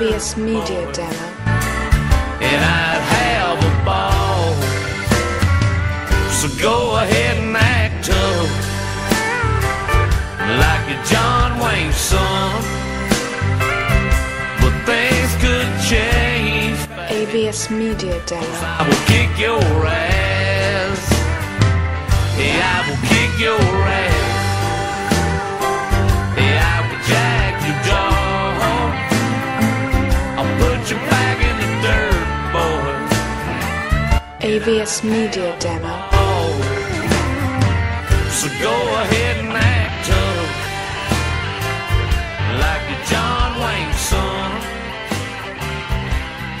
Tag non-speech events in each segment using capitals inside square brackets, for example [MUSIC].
AVS Media Demo. and I'd have a ball. So go ahead and act tough, like a John Wayne son. But things could change. AVS Media Demo. I will kick your ass. Yeah, I will kick your ass. AVS Media Demo. Oh, so go ahead and act like John Wayne son.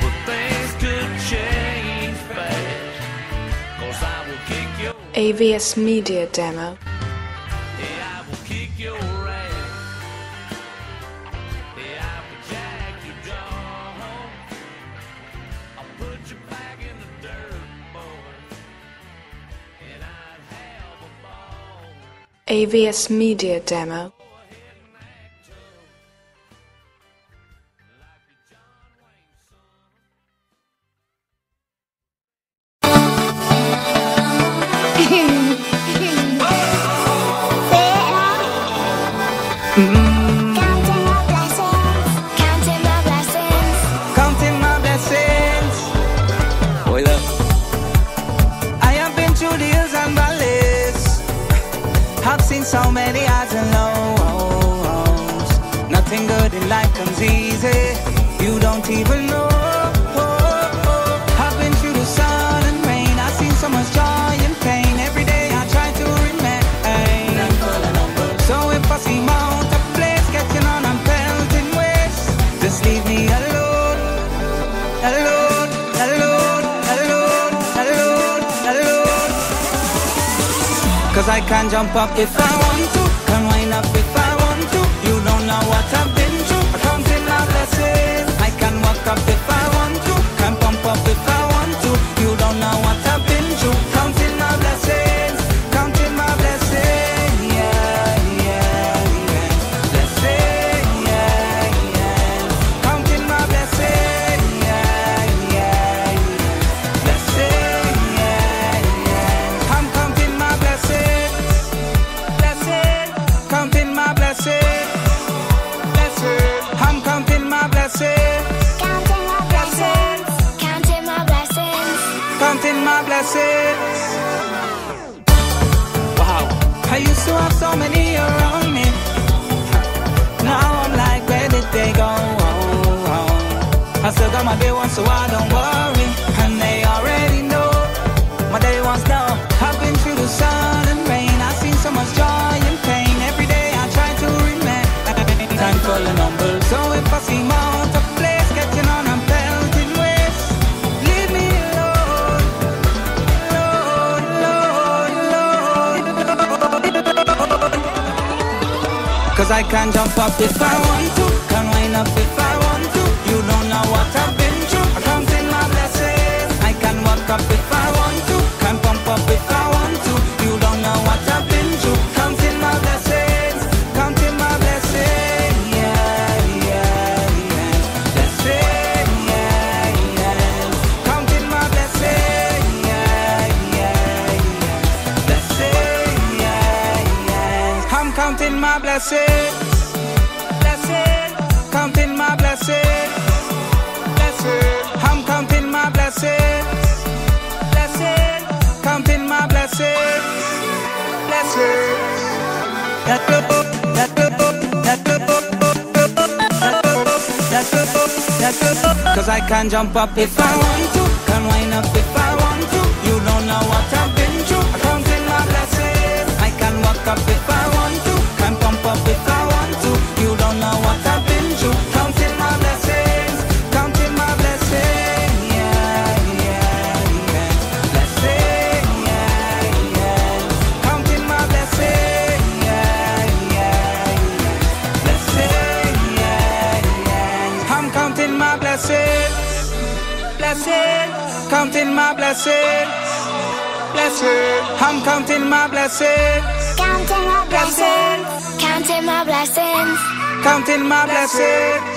But things could change fast, 'cause I will kick your AVS Media Demo. AVS Media Demo. Life comes easy. You don't even know. I've been through the sun and rain. I've seen so much joy and pain. Every day I try to remain. So if I catching on pelting just leave me alone, alone, alone, alone, alone, alone. Cause I can jump up if I want to, can wind up if I want to. You don't know what I've been up if I want to, can pump up if I want so I don't worry. And they already know my day ones know. I've been through the sun and rain. I've seen so much joy and pain. Every day I try to remain thankful and humble. So if I see Mount a place catching on and pelting waves, leave me alone, alone, alone, alone. Cause I can jump up if I want to, can wind up if I want to. You don't know what I've counting my blessings. Counting my blessings. Blessing, I'm counting my blessings. Blessing, counting my blessings. Blessings. That good, that good, that good, that good, that good. Cause I can jump up if I want to, can wind up if I want to. You don't know what I've been through. I count in my blessings. I can walk up counting my blessings. Blessing, I'm counting my blessings. Counting my blessings. Counting my blessings. Counting my blessings.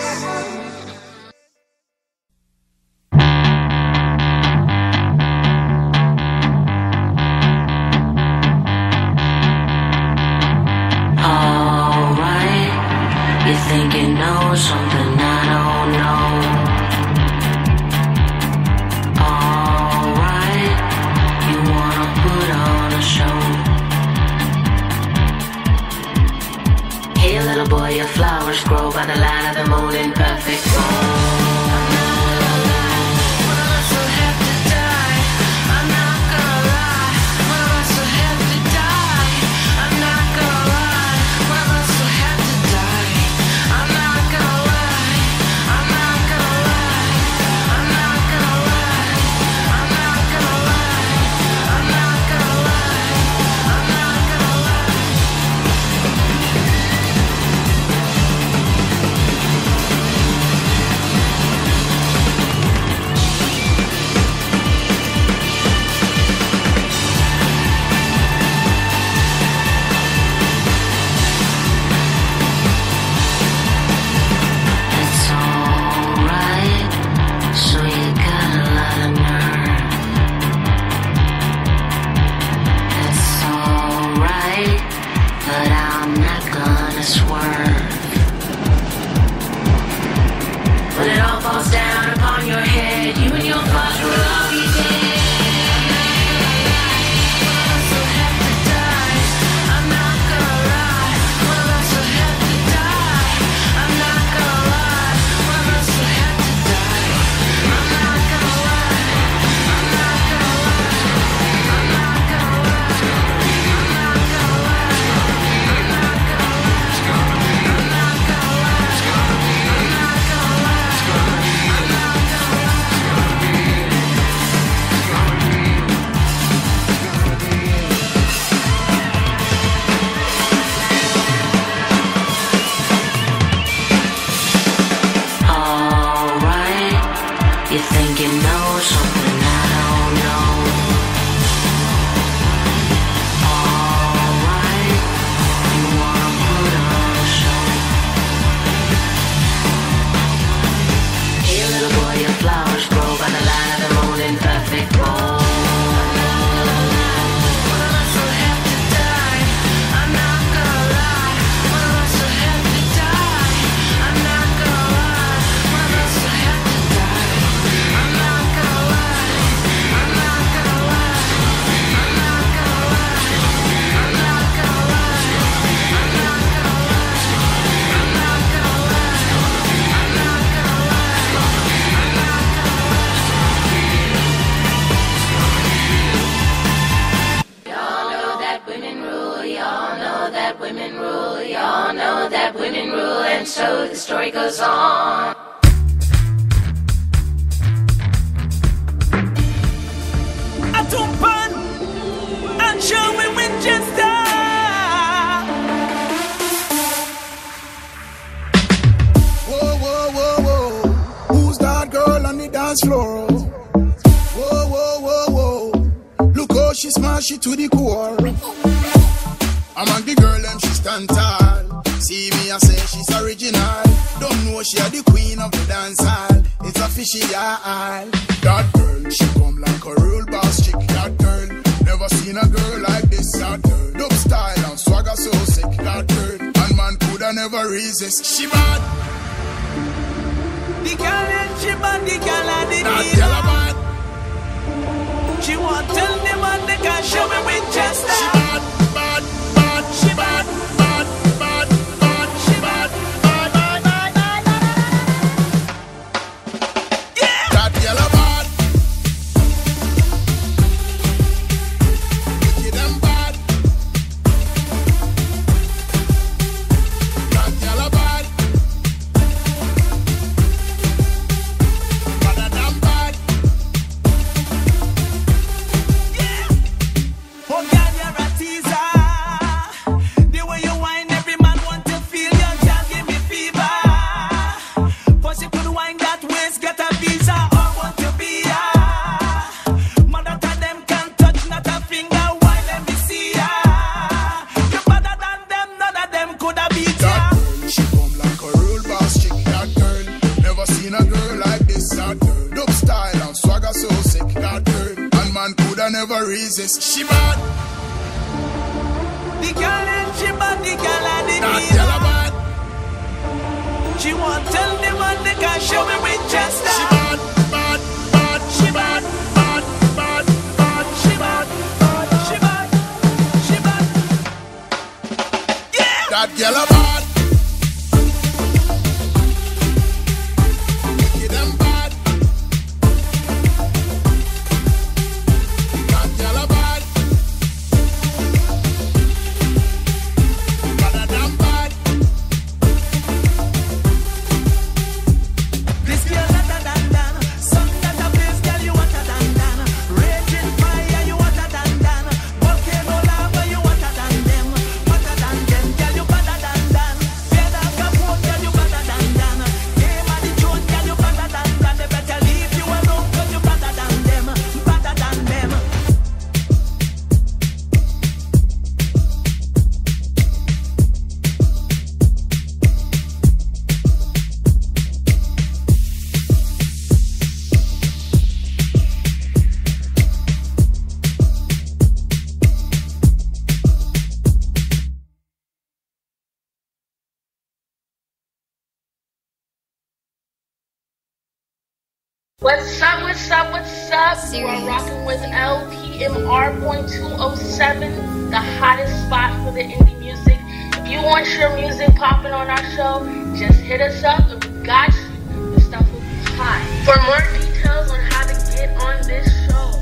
What's up, what's up, what's up? You We're rocking with LPMR point two oh seven, the hottest spot for the indie music. If you want your music popping on our show, just hit us up and we got you. The stuff will be hot. For more details on how to get on this show,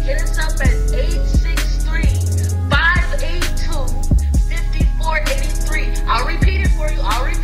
hit us up at 863 582 5483. I'll repeat it for you. I'll repeat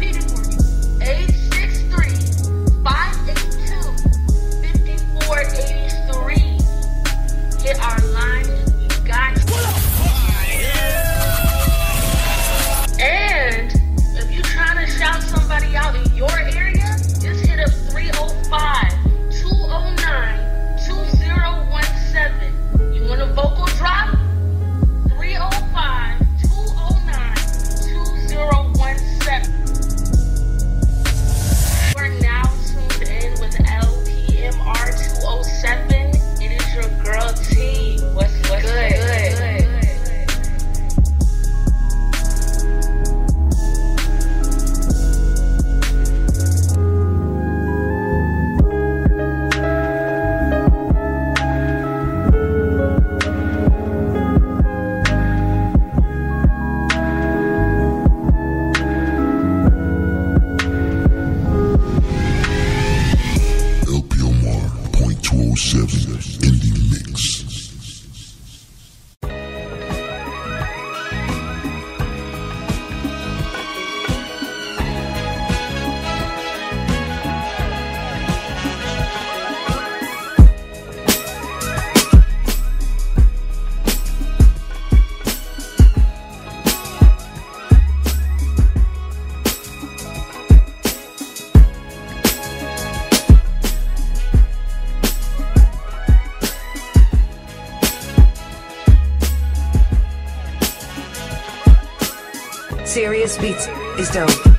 Beats is dope.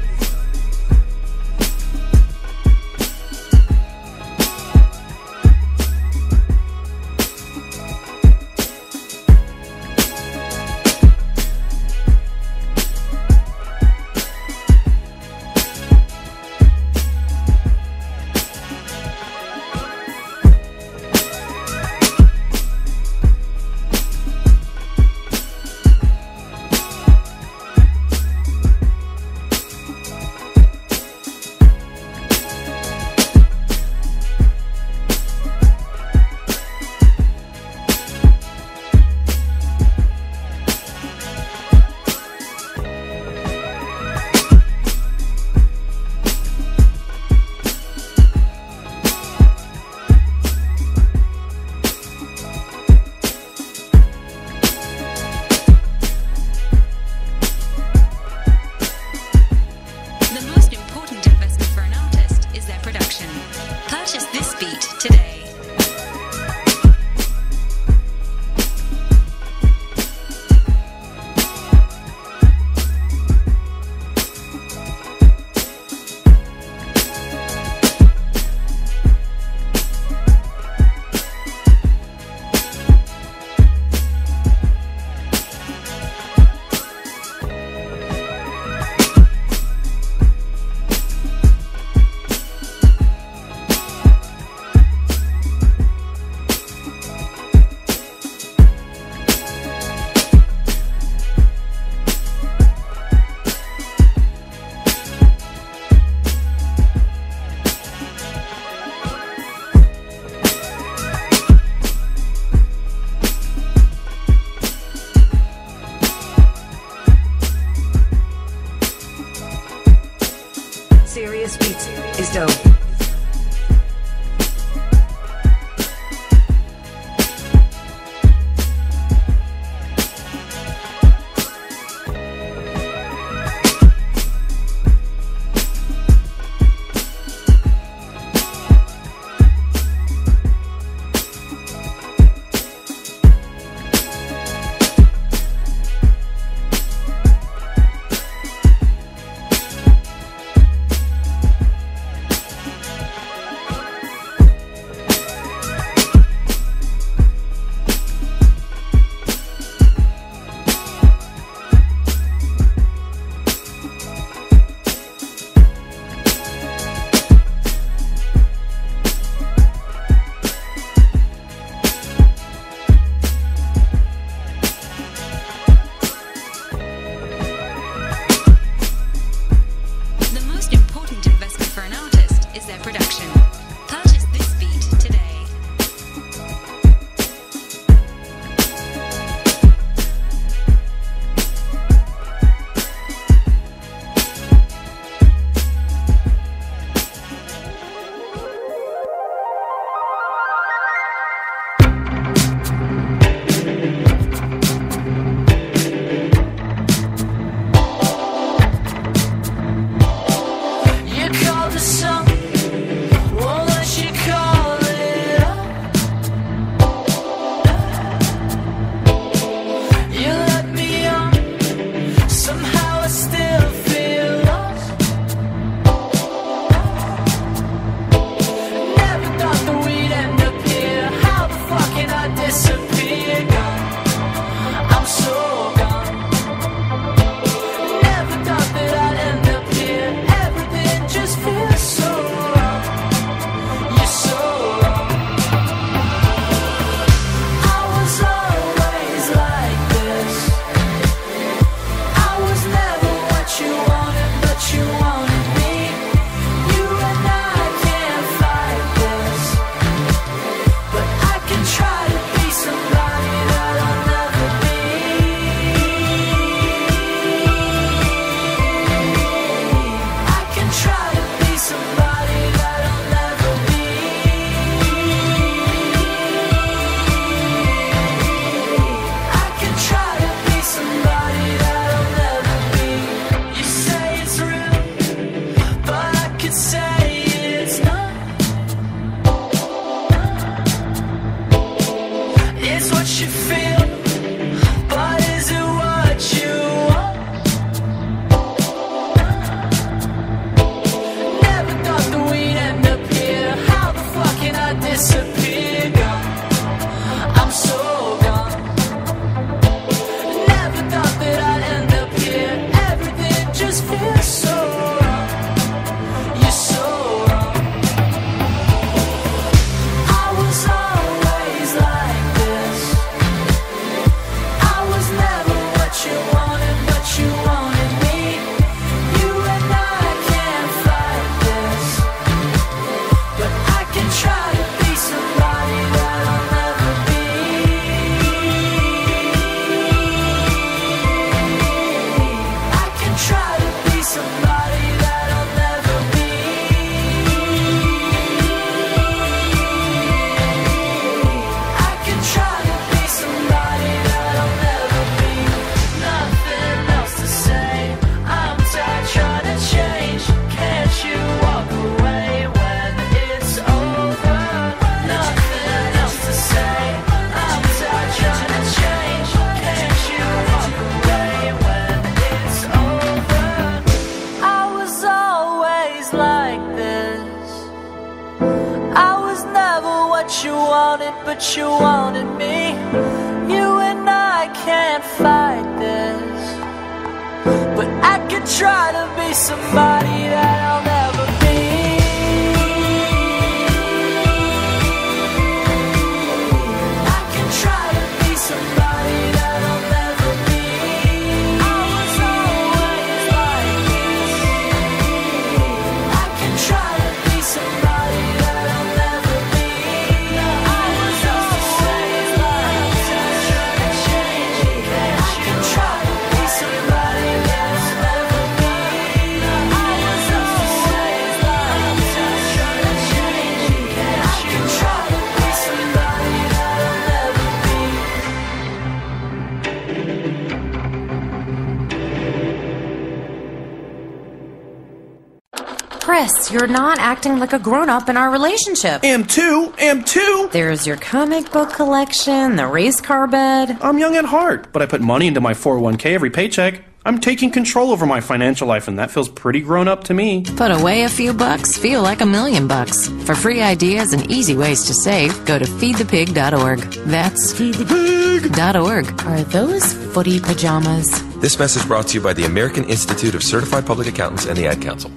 You're not acting like a grown up in our relationship. Am too, am too. There's your comic book collection, the race car bed. I'm young at heart, but I put money into my 401k every paycheck. I'm taking control over my financial life, and that feels pretty grown up to me. Put away a few bucks, feel like a million bucks. For free ideas and easy ways to save, go to feedthepig.org. That's feedthepig.org. Are those footy pajamas? This message brought to you by the American Institute of Certified Public Accountants and the Ad Council.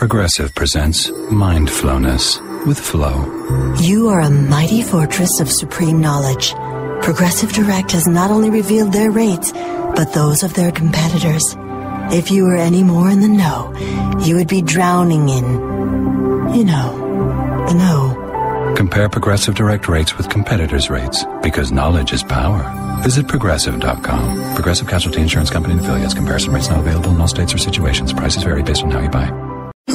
Progressive presents Mindflowness with Flo. You are a mighty fortress of supreme knowledge. Progressive Direct has not only revealed their rates, but those of their competitors. If you were any more in the know, you would be drowning in, you know, the know. Compare Progressive Direct rates with competitors' rates because knowledge is power. Visit progressive.com. Progressive Casualty Insurance Company and affiliates. Comparison rates not available in all states or situations. Prices vary based on how you buy.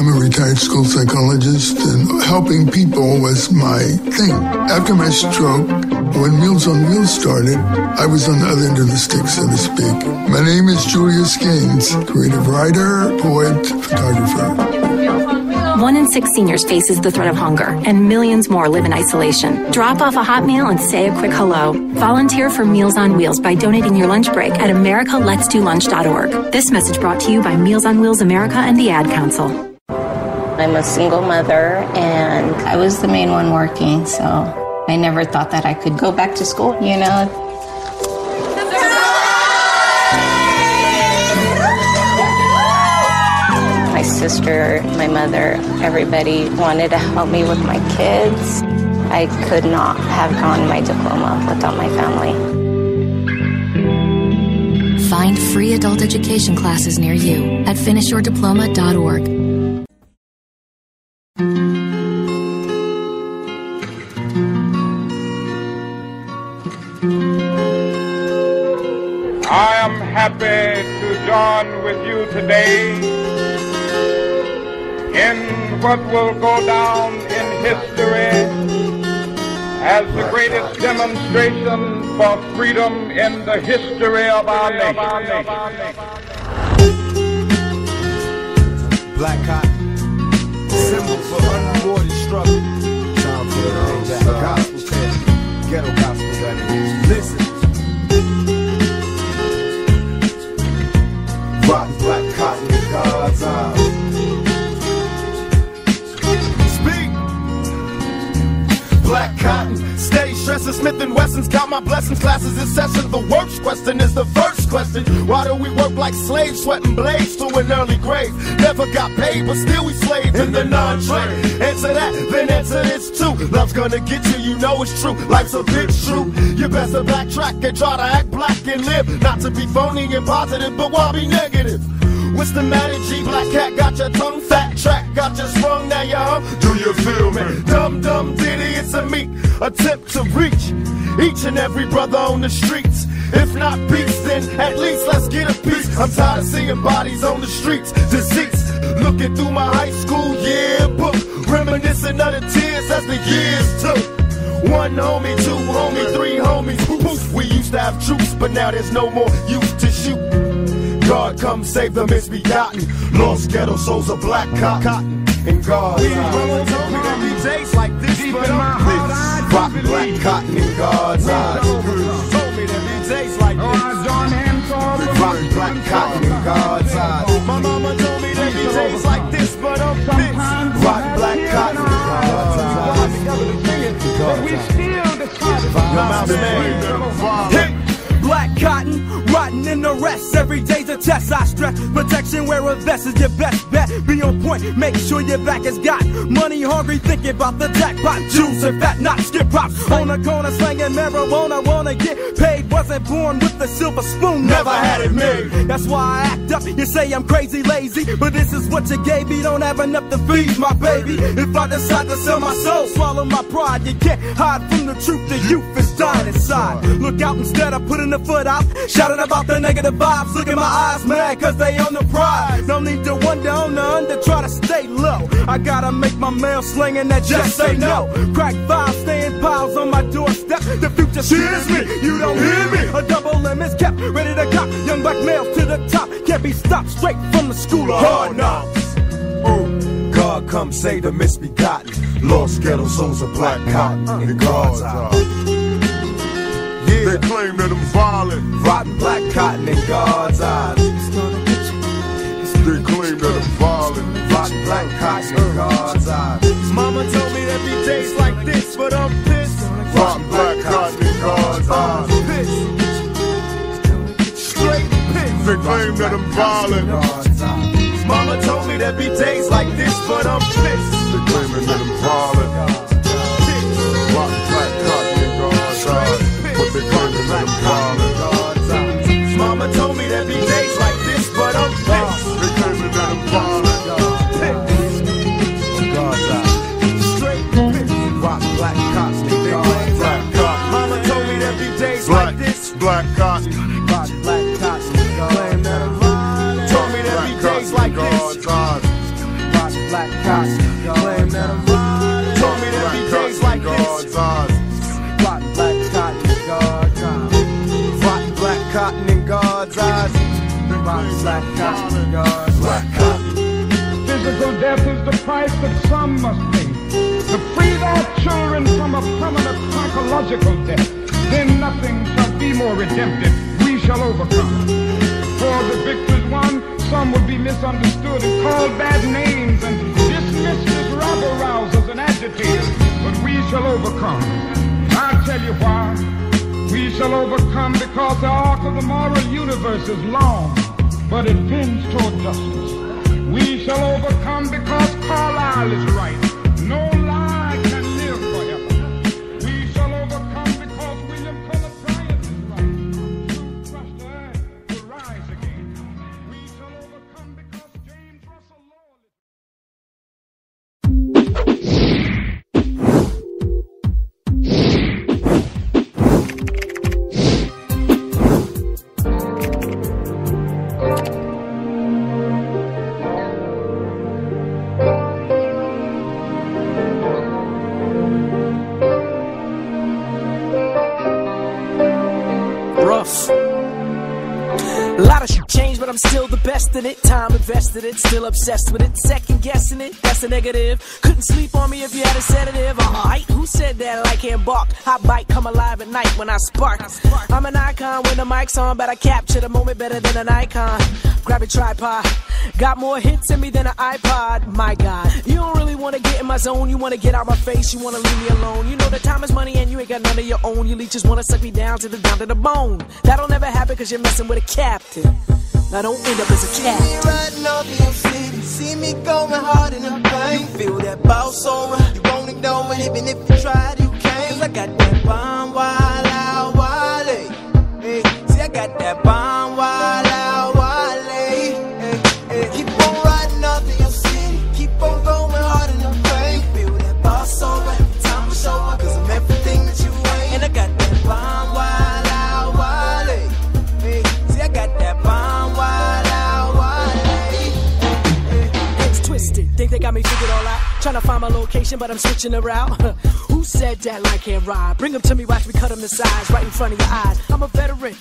I'm a retired school psychologist, and helping people was my thing. After my stroke, when Meals on Wheels started, I was on the other end of the stick, so to speak. My name is Julius Gaines, creative writer, poet, photographer. One in six seniors faces the threat of hunger, and millions more live in isolation. Drop off a hot meal and say a quick hello. Volunteer for Meals on Wheels by donating your lunch break at americaletsdolunch.org. This message brought to you by Meals on Wheels America and the Ad Council. I'm a single mother and I was the main one working, so I never thought that I could go back to school, you know. My sister, my mother, everybody wanted to help me with my kids. I could not have gotten my diploma without my family. Find free adult education classes near you at finishyourdiploma.org. to with you today in what will go down in history as the greatest demonstration for freedom in the history of our nation. Black cotton, symbol for unrewarded struggle. Time for the gospel ghetto gospel Speak. Black cotton, steady stressing Smith and Wessons. got my blessings, classes in session. The worst question is the first question. Why do we work like slaves, sweating blades to an early grave? Never got paid, but still we slaves in the non-trade. Answer that, then answer this too. Love's gonna get you, you know it's true. Life's a bitch true. You better backtrack and try to act black and live. Not to be phony and positive, but why be negative? What's the matter, G? Black cat got your tongue fat, track got you sprung, now you hum. Do you feel me? Dumb, dumb, ditty, it's a meek attempt to reach each and every brother on the streets. If not peace, then at least let's get a piece. I'm tired of seeing bodies on the streets, deceased. Looking through my high school yearbook, reminiscing of the tears as the years took. One homie, two homie, three homies. Poof, we used to have troops, but now there's no more youth to shoot. God come save the misbegotten. Lost ghetto souls of black cotton. And God. We me there be days like this, but I'm this. Oh, Rock black cotton in God's eyes. Told me days like this. Rock black cotton in God's eyes. My mama told me there be days like this, but I'm this. Rock black cotton in God's eyes. But we still decided test, I stress protection where a vest is your best bet. Be on point, make sure your back is got money hungry, thinking about the jackpot, juice and fat, not skip props. On the corner slanging marijuana, wanna get paid. Wasn't born with a silver spoon, never had it made. That's why I act up. You say I'm crazy, lazy, but this is what you gave me. Don't have enough to feed my baby. If I decide to sell my soul, swallow my pride. You can't hide from the truth. The youth is dying inside. Look out instead of putting the foot out, shouting about the negative vibes. Look in my eyes, mad, cause they on the prize. No need to wonder on the under, try to stay low. I gotta make my mail slinging that just say no. Crack five, staying piles on my doorstep. The future scares me, you don't hear me. A double limit's kept, ready to cop. Young black male to the top, can't be stopped straight from the school of hard knocks. Oh, God come save the misbegotten. Lost ghetto souls of black cotton uh, in God's eye. Yeah. They claim that I'm violent. Rotten black cotton in God's eyes. They claim that I'm violent. Rotten black cotton in God's eyes. Mama told me there'd be days like this, but I'm pissed. Rotten black cotton in God's eyes. Pissed. Straight pissed. They claim that I'm violent. Mama told me there'd be days like this, but I'm pissed. They claiming that I'm violent. Black cotton in God's. Physical death is the price that some must pay. To free their children from a permanent psychological death, then nothing shall be more redemptive. We shall overcome. For the victors won, some will be misunderstood and called bad names and dismissed as rabble rousers and agitators. But we shall overcome. I'll tell you why. We shall overcome because the arc of the moral universe is long, but it bends toward justice. We shall overcome because Carlyle is right. But I'm still the best in it. Time invested it, still obsessed with it. Second guessing it, that's a negative. Couldn't sleep on me if you had a sedative. Uh-huh. Alright, who said that I can't bark? Hot bite, come alive at night when I spark. I'm an icon when the mic's on, but I capture the moment better than an icon. Grab a tripod. Got more hits in me than an iPod. My God, you don't really wanna get in my zone. You wanna get out my face. You wanna leave me alone. You know that time is money and you ain't got none of your own. You leeches wanna suck me down to the down to the bone. That'll never happen cause you're messing with a captain. Now don't end up as a cat. See me riding off in your city. See me going hard in the pain. You feel that boss aura. You won't ignore it even if you you can't. Cause I got that bomb wild out wale. Hey, see, I got that bomb wild out think they got me figured all out. Trying to find my location, but I'm switching the route. [LAUGHS] Who said that line can't ride? Bring them to me, watch me cut them to size right in front of your eyes. I'm a veteran.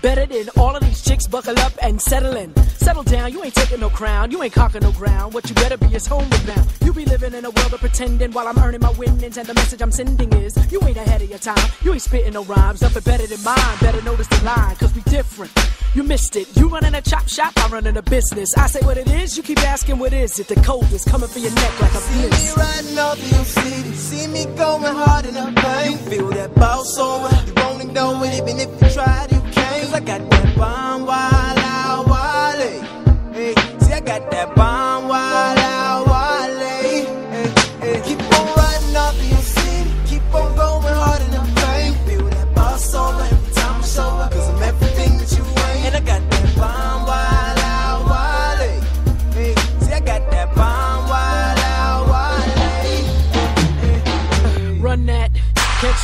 Better than all of these chicks, buckle up and settle in. Settle down, you ain't taking no crown, you ain't conquering no ground. What you better be is homeward bound. You be living in a world of pretending while I'm earning my winnings, and the message I'm sending is you ain't ahead of your time. You ain't spitting no rhymes, nothing better than mine. Better notice the line, cause we different. You missed it. You running a chop shop, I running a business. I say what it is, you keep asking what is it. The coldest coming for your neck like a See me riding off your city. See me going hard in the pain. You feel that boss aura. You won't ignore it even if you tried, you can't. Cause I got that bomb wala wale. Hey, see, I got that bomb wala wale. Hey, hey, keep on riding up the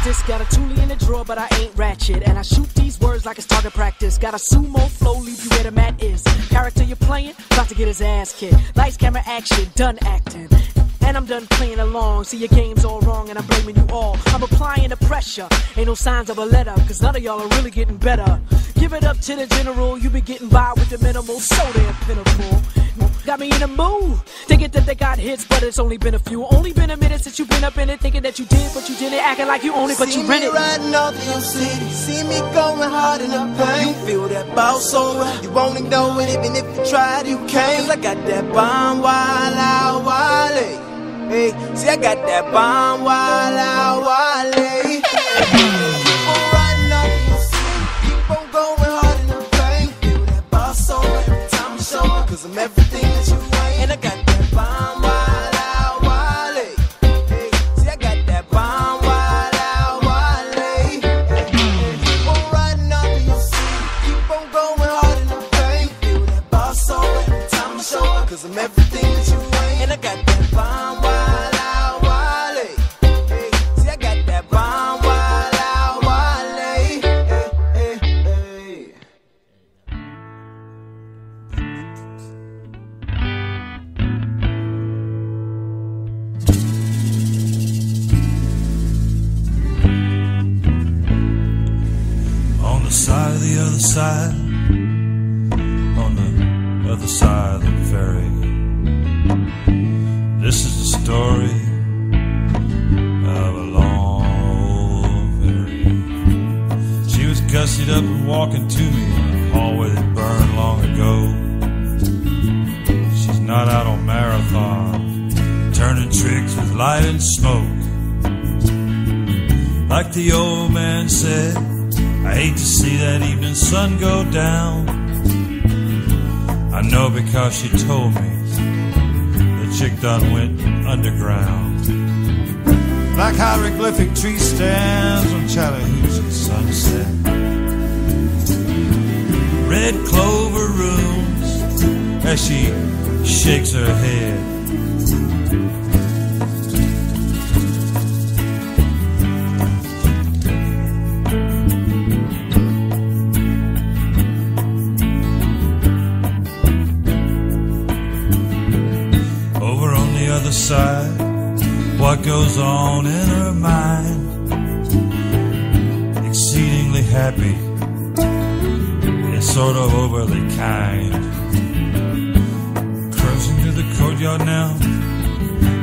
Catch got a toolie in the drawer, but I ain't ratchet. And I shoot these words like it's target practice. Got a sumo flow, leave you where the mat is. Character you're playing, about to get his ass kicked. Lights, camera, action, done acting. And I'm done playing along. See your game's all wrong, and I'm blaming you all. I'm applying the pressure. Ain't no signs of a let up, cause none of y'all are really getting better. Give it up to the general, you be getting by with the minimal, so damn pitiful. Got me in a mood, thinking that they got hits, but it's only been a few. Only been a minute since you been up in it, thinking that you did, but you didn't. Acting like you own it, but See you rent me it. riding off your city. See me going hard in the pain. You feel that boss over. You won't ignore it, even if you tried, you can't. Cause I got that bomb wild out wale. Hey, see, I got that bomb out wale. On riding on going pain. Feel that every time show I'm everything that you ain't. And I got that bomb out wale. Hey, see, I got that bomb out wale. On riding up city. Keep on going hard in the pain. Feel that boss over every time I show up. Cause I'm everything side the other side, on the other side of the ferry. This is the story of a long ferry. She was gussied up and walking to me in a hallway that burned long ago. She's not out on marathon, turning tricks with light and smoke. Like the old man said, I hate to see that evening sun go down. I know because she told me the chick done went underground. Like hieroglyphic tree stands on Chattahoochee sunset. Red clover rooms as she shakes her head. Other side. What goes on in her mind? Exceedingly happy. And sort of overly kind. Cruising to the courtyard now.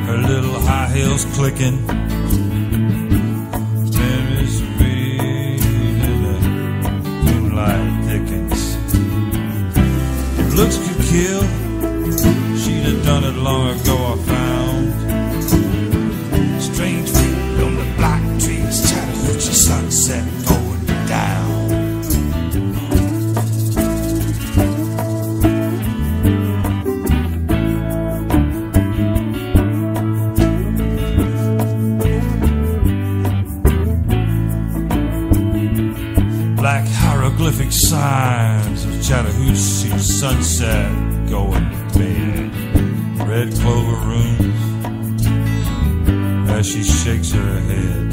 Her little high heels clicking. Moonlight thickens. If looks could kill She'd have done it long ago, I found. Chattahoochee sunset going to bed. Red clover rooms as she shakes her head.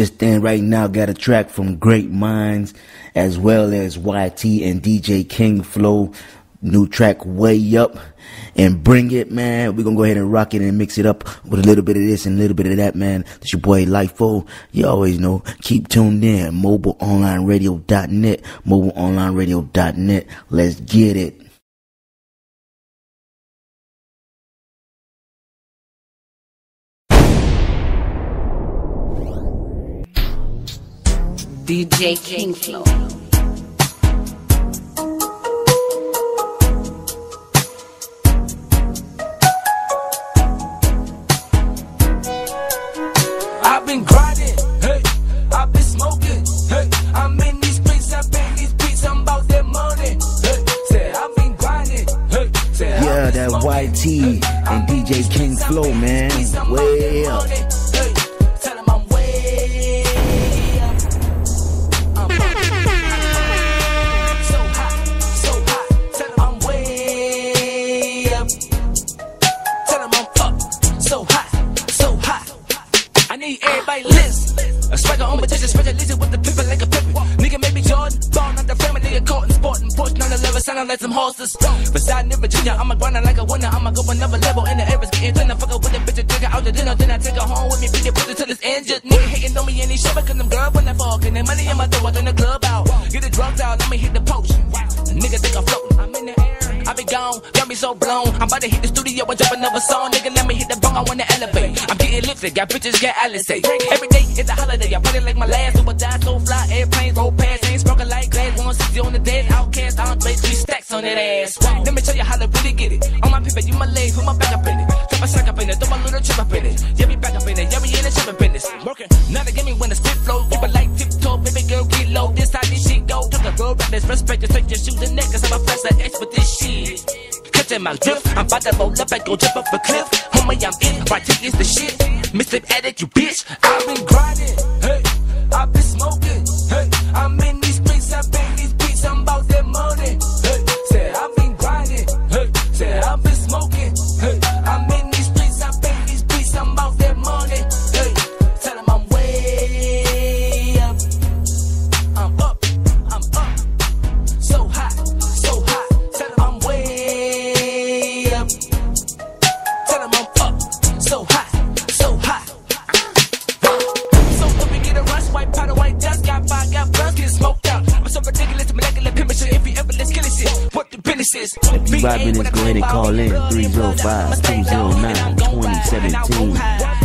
Just then right now got a track from Great Minds as well as YT and DJ King Flow. New track Way Up and bring it, man. We're gonna go ahead and rock it and mix it up with a little bit of this and a little bit of that, man. That's your boy LIFO. You always know, keep tuned in. MobileOnlineRadio.net, MobileOnlineRadio.net. Let's get it. DJ King Flow. I've been grinding, hey, I've been smoking, hey, I'm in these streets, I bang these beats, I'm about that money, hey, say I've been grinding, hey, say Yeah, that YT and DJ King Flow, man. Way up. Listen. A swagger on magician, specialistic with the people like a pippin. Nigga made me Jordan, born out the a nigga caught in sport and push 911, sounding like some horses. Beside in Virginia, I'm a grinder like a winner, I'm a go another level in the air, it's getting thinner. Fuck up with a bitch, and take her out to dinner, then I take her home with me, beat it, it till it's injured. Nigga hating on me and he shiver, cause them girl when I fuck, and the money in my throat, I turn the club out. Get the drugs out, let me hit the post. Nigga think I'm floating, I'm in the air. I be gone, so blown. I'm about to hit the studio and drop another song. Nigga, let me hit the bong, I wanna elevate. I'm getting lifted, got bitches get Alice. Every day is a holiday, I party like my last. Super die, so fly, airplanes roll past. Ain't broken like glass, 160 on the dead. OutKast, Andre, three stacks on that ass. Let me tell you how to really get it. On my pivot, you my leg, put my back up in it. Drop my sack up in it, throw my little chip up in it. Yeah, me back up in it, yeah, we in the chipping business. Working, now they give me when the spit flow. Keep it like tiptoe, baby girl, get low. This how this shit go. Took girl, rap this respect, just take your shoes and neck, cause I'm a flex like X with this shit. Catching my drift, I'm about to roll up and go jump off a cliff. Homie, I'm in, right is the shit. Mr. Addict, you bitch. I've been grinding, shit, what the business is. If you vibing this, go ahead and call in 305 209 2017.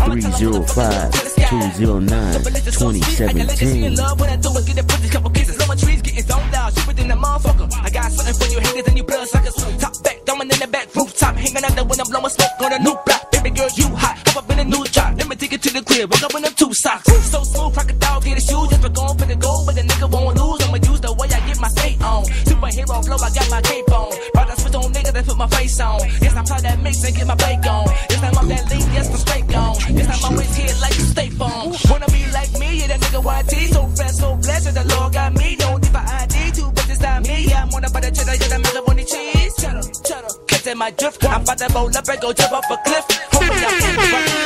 305 209 2017. love when I do it, get it, put these couple kisses. Know my trees getting zoned out, shoot within the motherfucker. I got something for you haters and you bloodsuckers. Top back, thumbing in the back, rooftop, hanging out there when I'm blowing smoke on a new block. Baby girl, you hot, hop up in a new job. Let me take it to the crib, woke up in them two socks. So smooth, crocodile, get a shoes, just for going Superhero flow, I got my cape on. Brought that switch on nigga that put my face on. Yes, I play that mix and get my bake on. Time I'm that lean, yes, I'm straight gone. Time I'm always here like a state phone. Wanna be like me, yeah, that nigga YT. So fast, so blessed, the Lord got me. Don't need for ID, two bitches not me. Yeah, I'm on about the cheddar, yeah, that macaroni cheese. Cheddar, cheddar. Catching my drift, I'm about to roll up and go jump off a cliff. Hoping I'm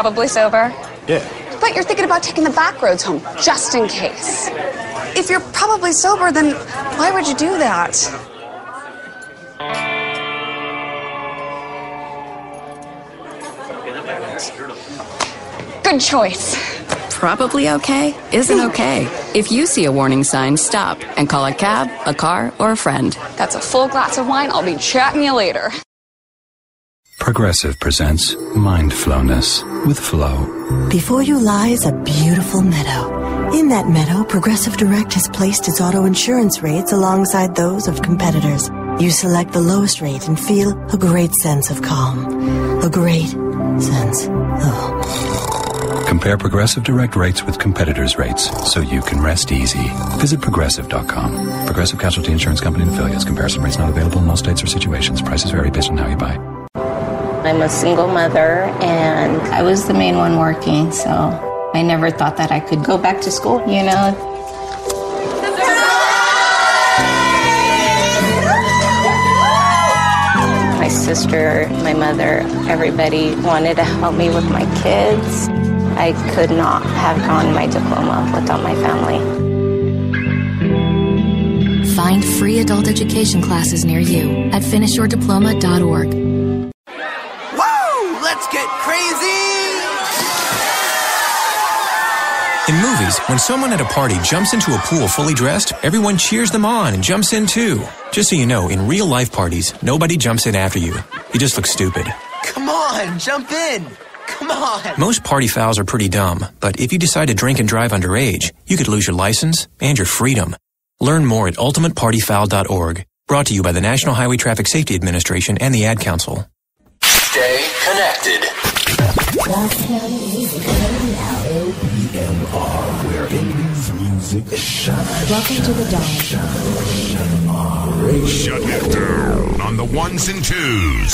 probably sober? Yeah. But you're thinking about taking the back roads home, just in case. If you're probably sober, then why would you do that? Good choice. Probably okay isn't okay. If you see a warning sign, stop and call a cab, a car, or a friend. That's a full glass of wine. I'll be chatting you later. Progressive presents Mindflowness with Flo. Before you lies a beautiful meadow. In that meadow, Progressive Direct has placed its auto insurance rates alongside those of competitors. You select the lowest rate and feel a great sense of calm. A great sense of. Compare Progressive Direct rates with competitors' rates so you can rest easy. Visit progressive.com. Progressive Casualty Insurance Company and affiliates. Comparison rates not available in all states or situations. Prices vary based on how you buy. I'm a single mother and I was the main one working, so I never thought that I could go back to school, you know. My sister, my mother, everybody wanted to help me with my kids. I could not have gotten my diploma without my family. Find free adult education classes near you at finishyourdiploma.org. when someone at a party jumps into a pool fully dressed, everyone cheers them on and jumps in too. Just so you know, in real life parties, nobody jumps in after you. You just look stupid. Come on, jump in! Come on! Most party fouls are pretty dumb, but if you decide to drink and drive underage, you could lose your license and your freedom. Learn more at ultimatepartyfoul.org. Brought to you by the National Highway Traffic Safety Administration and the Ad Council. Stay connected. Welcome to the dawn. Shut it down on the ones and twos.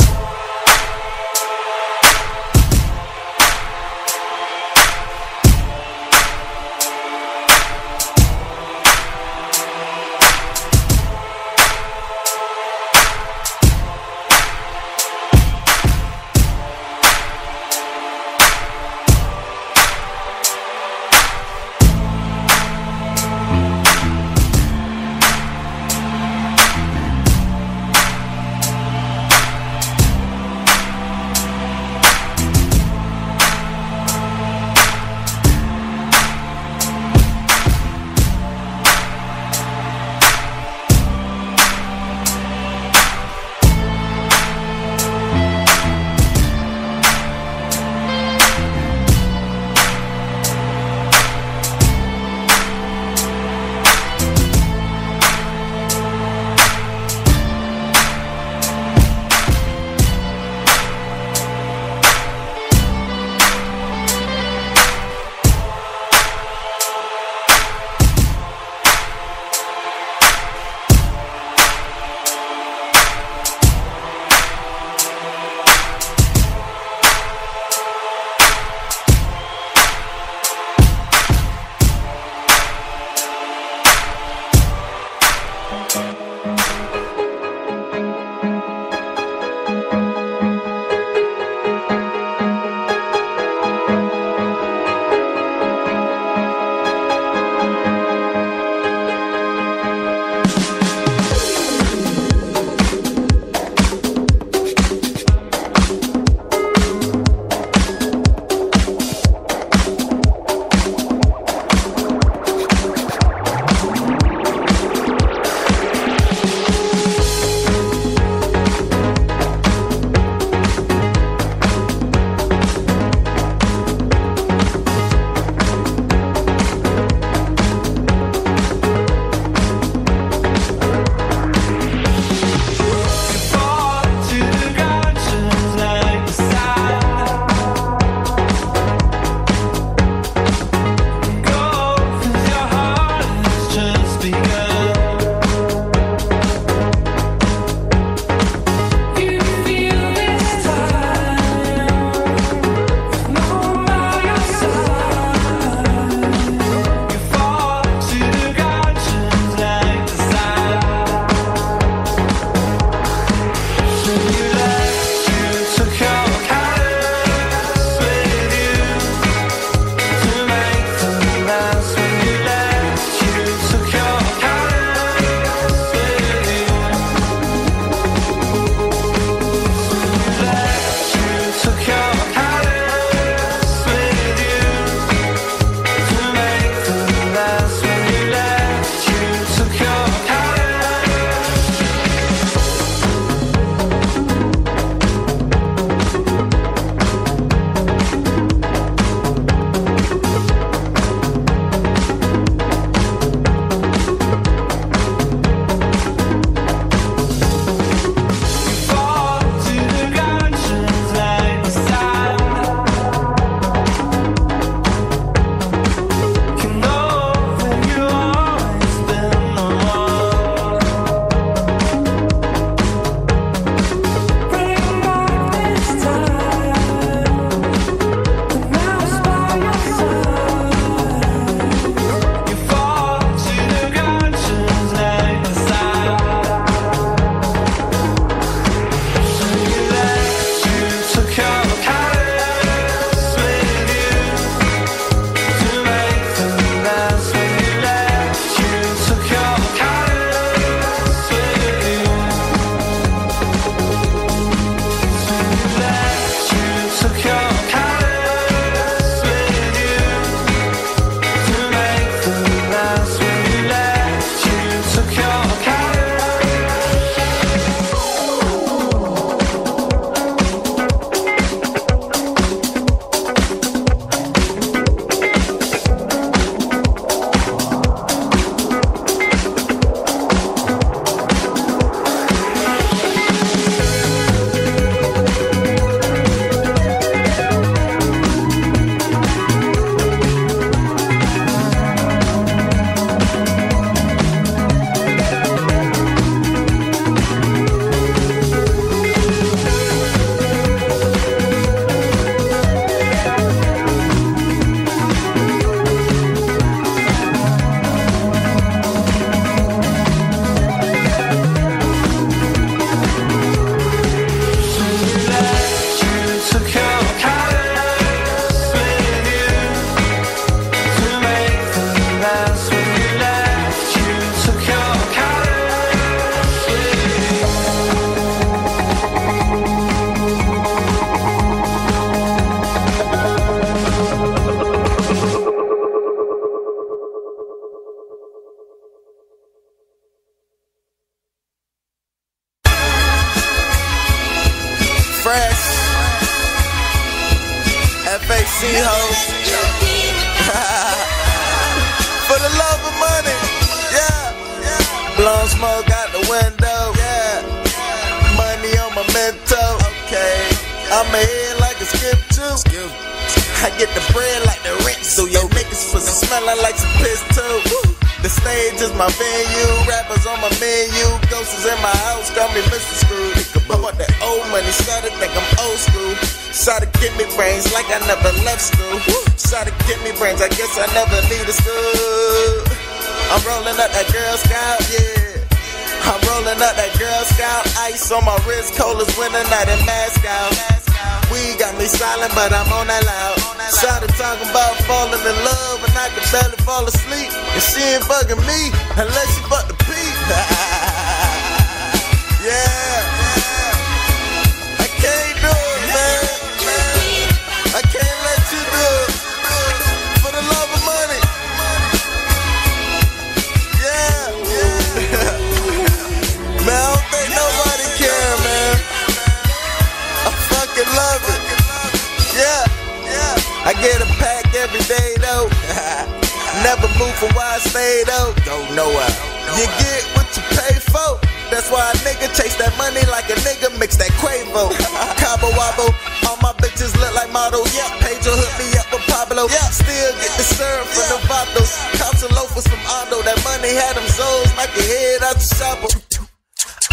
Pablo. Yeah, still get the syrup from the Vatos. Cops and loafers from Ando. That money had them souls, knock your head out the shopper.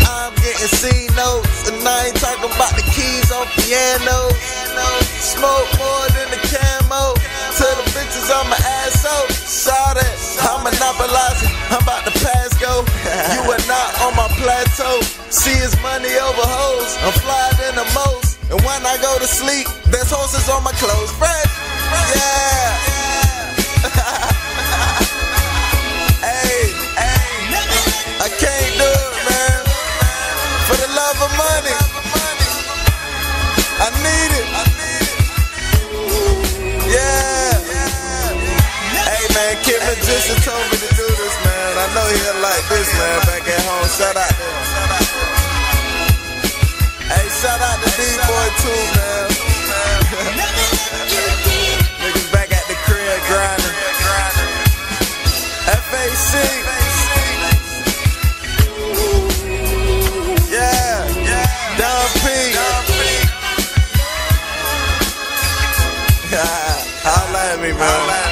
I'm getting C notes, and I ain't talking about the keys on piano. Smoke more than the camo. To the bitches on my ass out. Shout it, I'm monopolizing. I'm about to pass go. You are not on my plateau. See his money over hoes. I'm flying in the most. And when I go to sleep, there's horses on my clothes. Fresh, yeah. [LAUGHS] hey, hey, I can't do it, man. For the love of money, I need it. Yeah. Hey, man, Kim and told me to do this, man. I know he'll like this, man. Back at home, shout out shout out to D-Boy too, man. Niggas back at the crib grinding. FAC. Yeah. Don P. [LAUGHS] Me, man.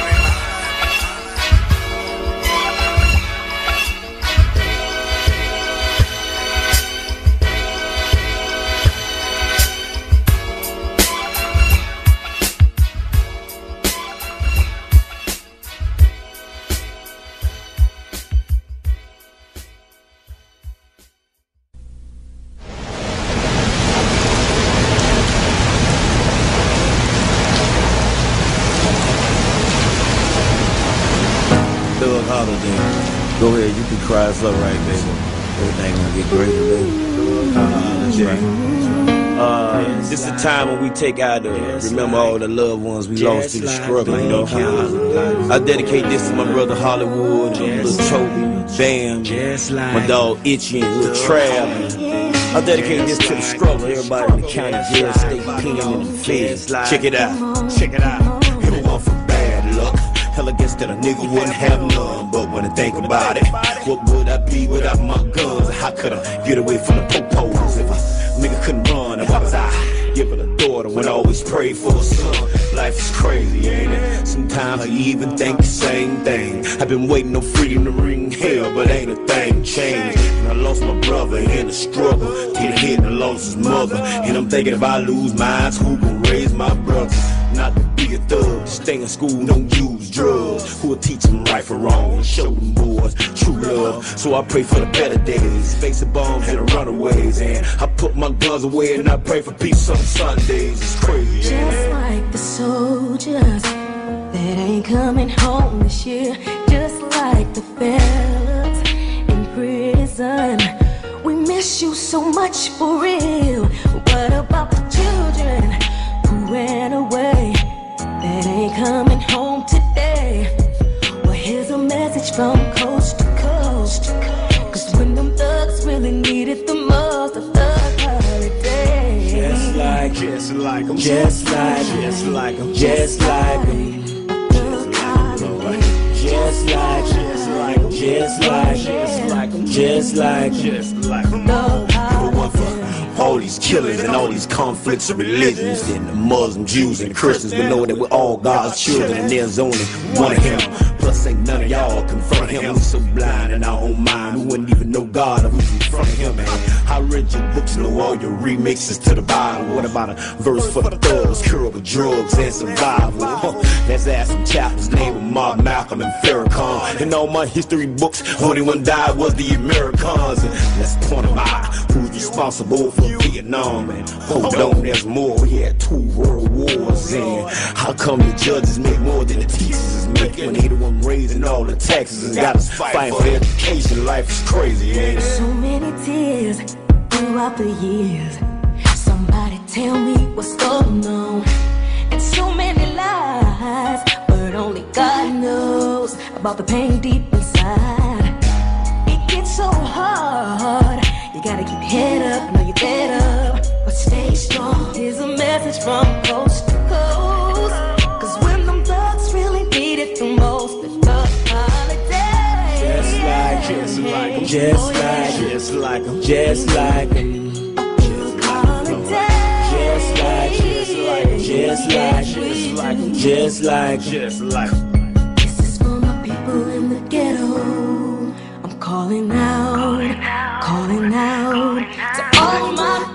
Go ahead, you can cry us up right, baby. Everything gonna get great, baby. Uh, this is the time when we take out to remember all the loved ones we lost through the struggle, you know. I dedicate this to my brother Hollywood, and little Toby, Bam, my dog Itchy, and little Trav. I dedicate this to the struggle, everybody in the county jail, state pen, and the feds. Check it out. Check it out. Everyone for bad luck. Hell, I guess that a nigga wouldn't have none. But when I think about it, what would I be without my guns? How could I get away from the popos if a nigga couldn't run? And why was I giving a daughter when I always prayed for a son? Life is crazy, ain't it? Sometimes I even think the same thing. I've been waiting on freedom to ring hell, but ain't a thing changed. And I lost my brother in the struggle. Till hit and I lost his mother. And I'm thinking if I lose mine, who gon' raise my brother? Not to be a thug, stay in school, don't use drugs. Who'll teach them right from wrong show them boys true love. So I pray for the better days, facing bombs and the runaways. And I put my guns away and I pray for peace on Sundays. It's crazy. Just like the soldiers that ain't coming home this year. Just like the fellas in prison. We miss you so much for real. What about the children who ran away? Ain't coming home today. Well, here's a message from coast to coast. Cause when them thugs really needed the most, the thug holiday. Just like, just like 'em, just like, just like 'em, just like 'em. Just like, just like, just like, just like 'em, just just like, just like, no, all these killers and all these conflicts of religions and the Muslim, Jews, and Christians. We know that we're all God's children and there's only one of Him. Plus, ain't none of y'all confront Him. We so blind in our own mind, we wouldn't even know God if we was Him. Man, I read your books, know all your remixes to the Bible. What about a verse for the thugs, cure with drugs and survival? Huh. Let's ask some chapters, name of Mark, Malcolm, and Farrakhan. In all my history books, only one died was the Americans. And let's point them out. Who's responsible for Vietnam? And hold on, there's more. We had two world wars. And how come the judges make more than the teachers make? When they the one raising all the taxes and got us fighting for education. Life is crazy, ain't it? So many tears throughout the years. Somebody tell me what's going on. And so many lies, but only God knows about the pain deep inside. It gets so hard. You gotta keep head up, know you're dead up, but stay strong. Here's a message from coast to coast. Cause when them thugs really need it the most, it's the holiday. Just like, just like 'em, just like, just like 'em, just like 'em. Just like, just like, just like, just like, just like, just like. This is for my people in the ghetto. I'm calling out, calling out. To all my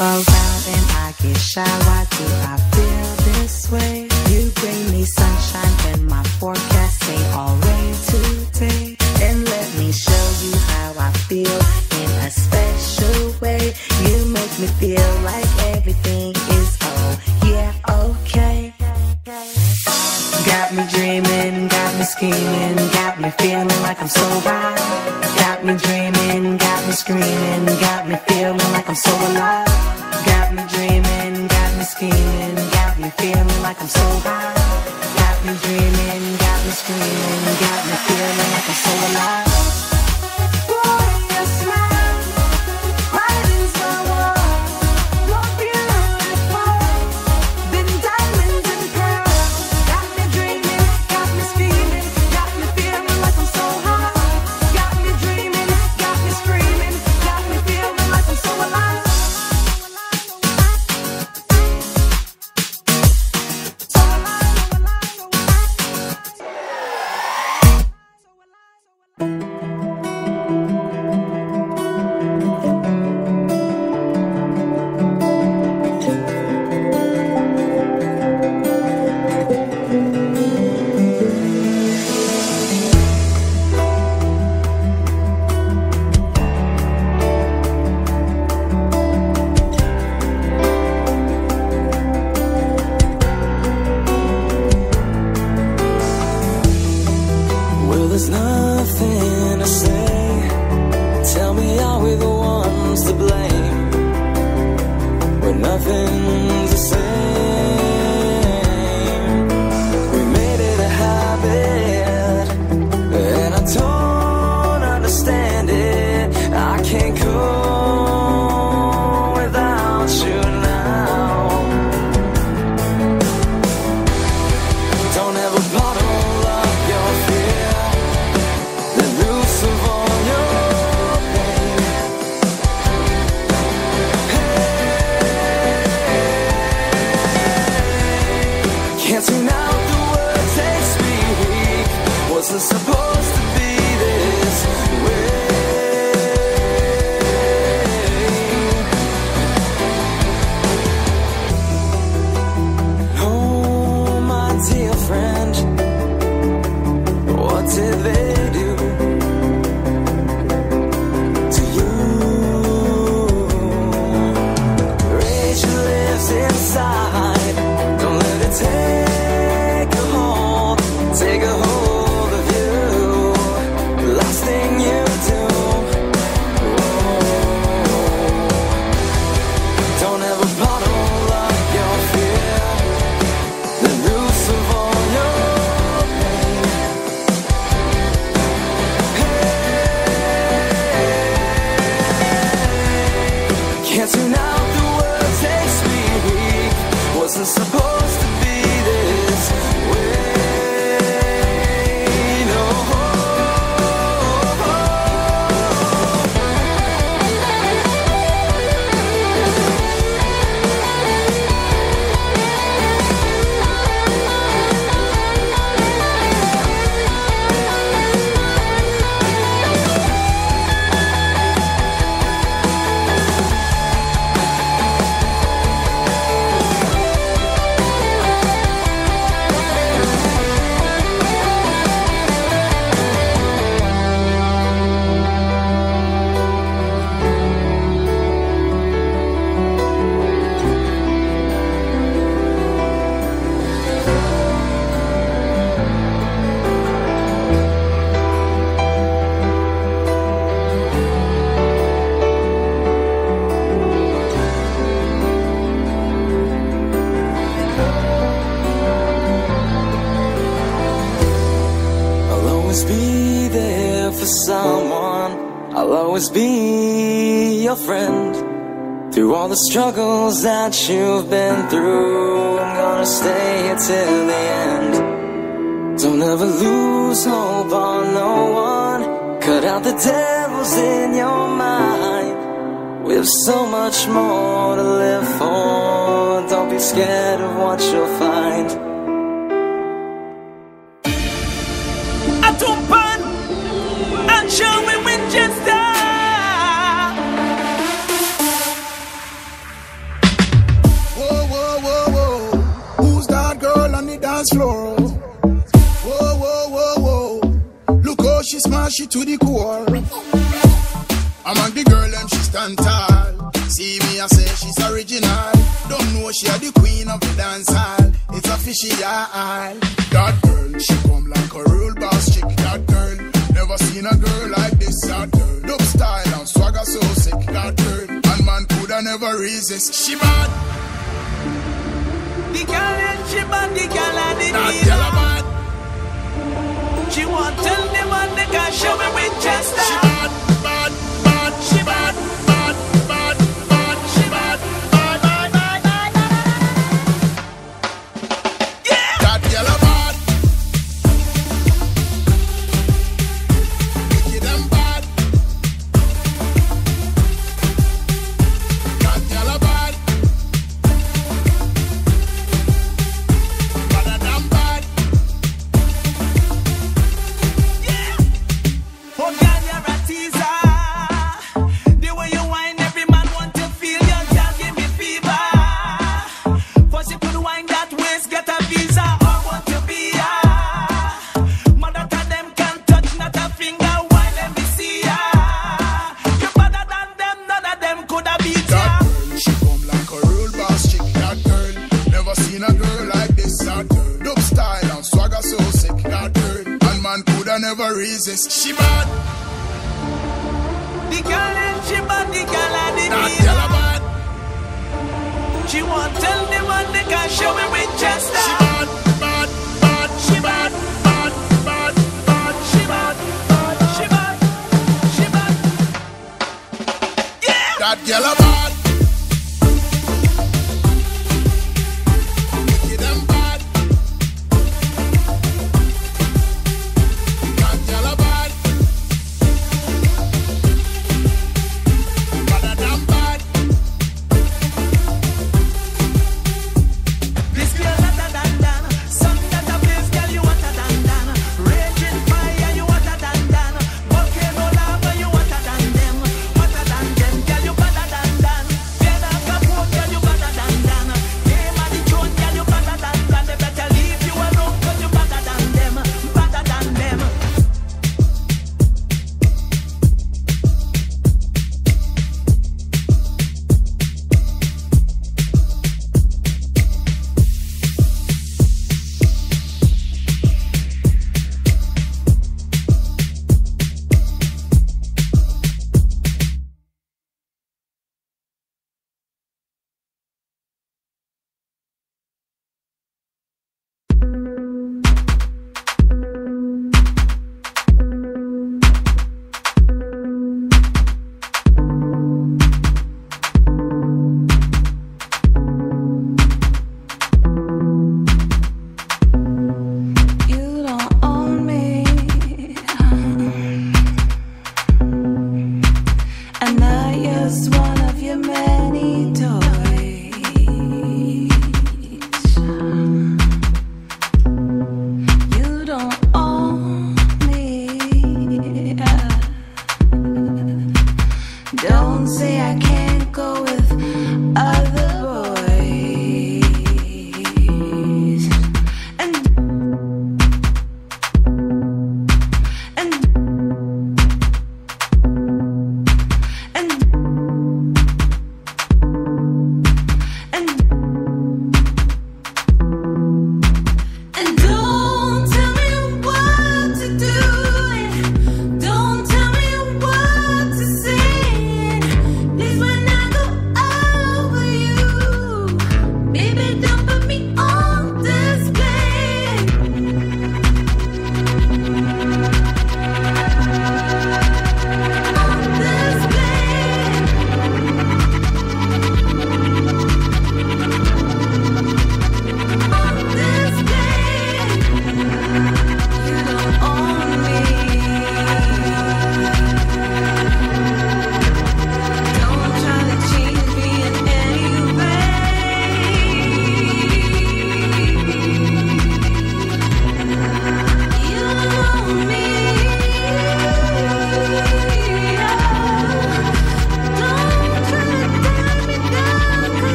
You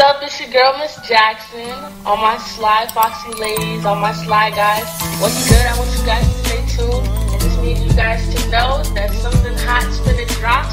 up? It's your girl, Miss Jackson. All my sly, foxy ladies, all my sly guys. What's good? I want you guys to stay tuned. And just need you guys to know that something hot's finna drop,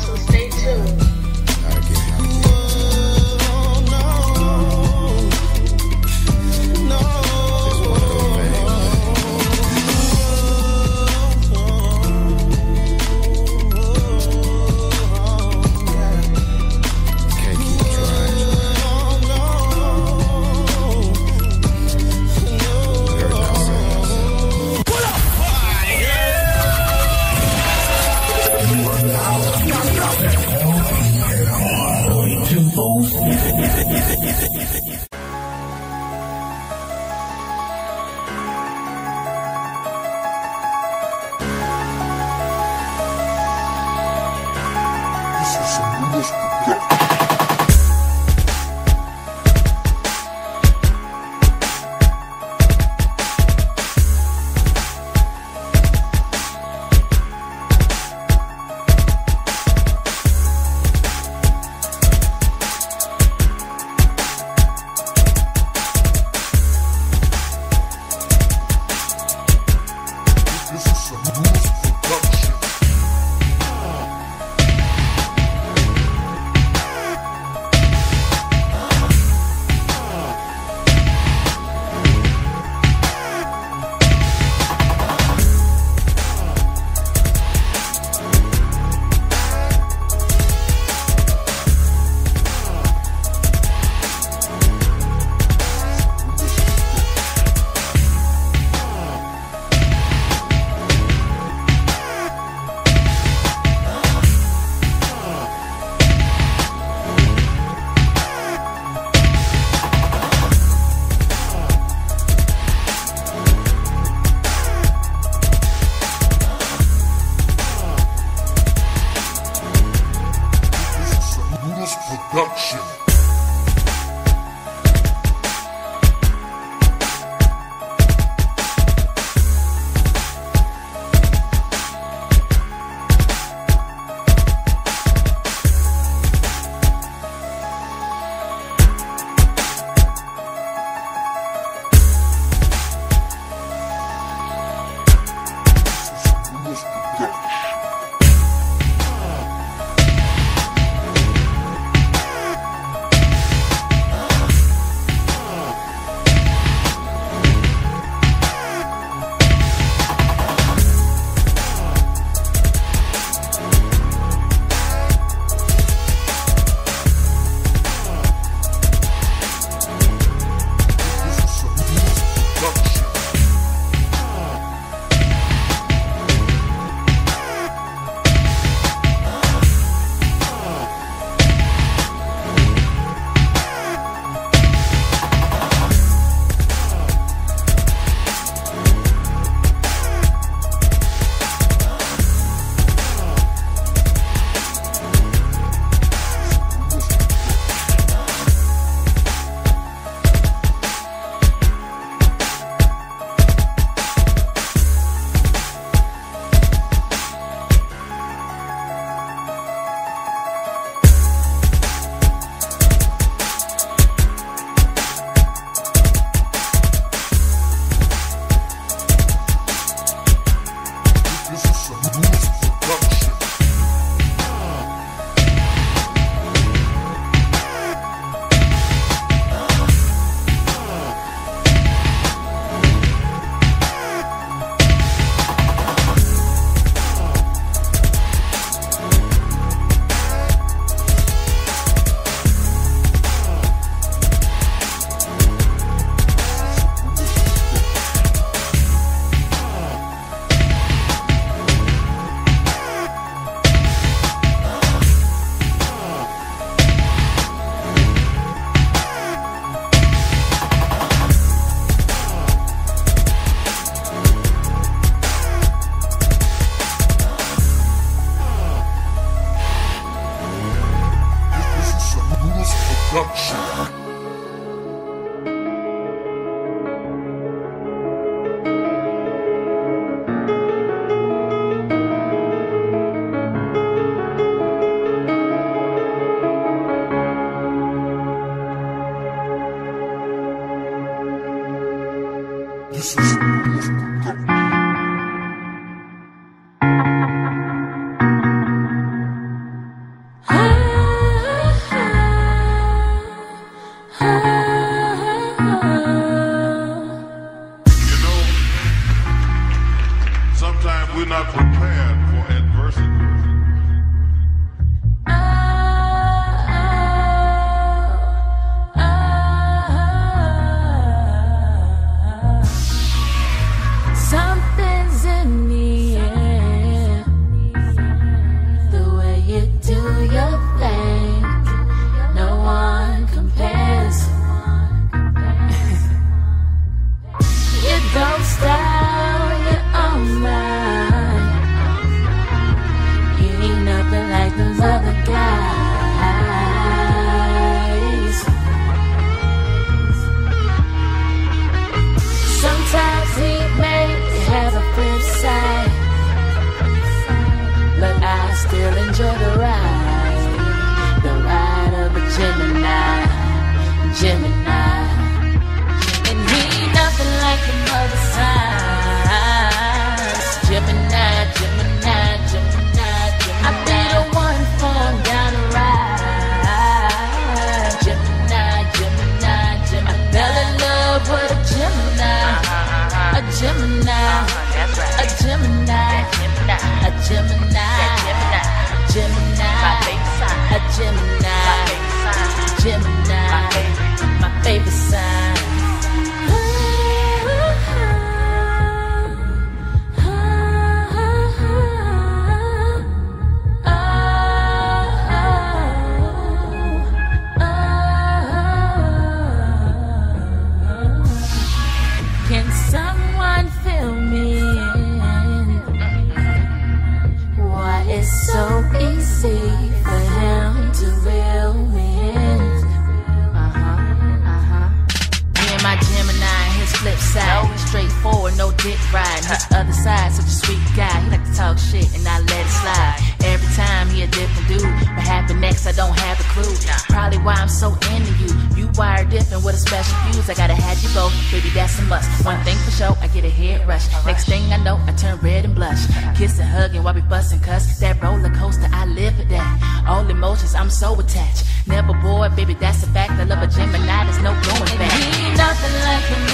I gotta have you both, baby, that's a must. One thing for sure, I get a head rush. Next thing I know, I turn red and blush. Kiss and hug and while we bustin' cuss. That roller coaster, I live for that. All emotions, I'm so attached. Never bored, baby, that's a fact. I love a Gemini, there's no going back. He nothing like a.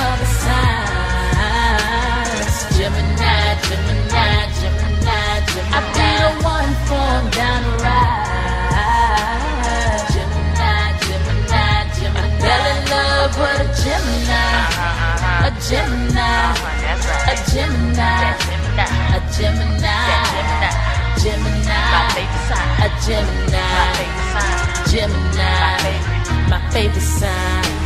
Gemini, Gemini, Gemini, Gemini. I be one for down the ride. but a Gemini. A Gemini. A Gemini. A Gemini. Gemini. My favorite sign. A Gemini. Gemini. My favorite. My favorite sign.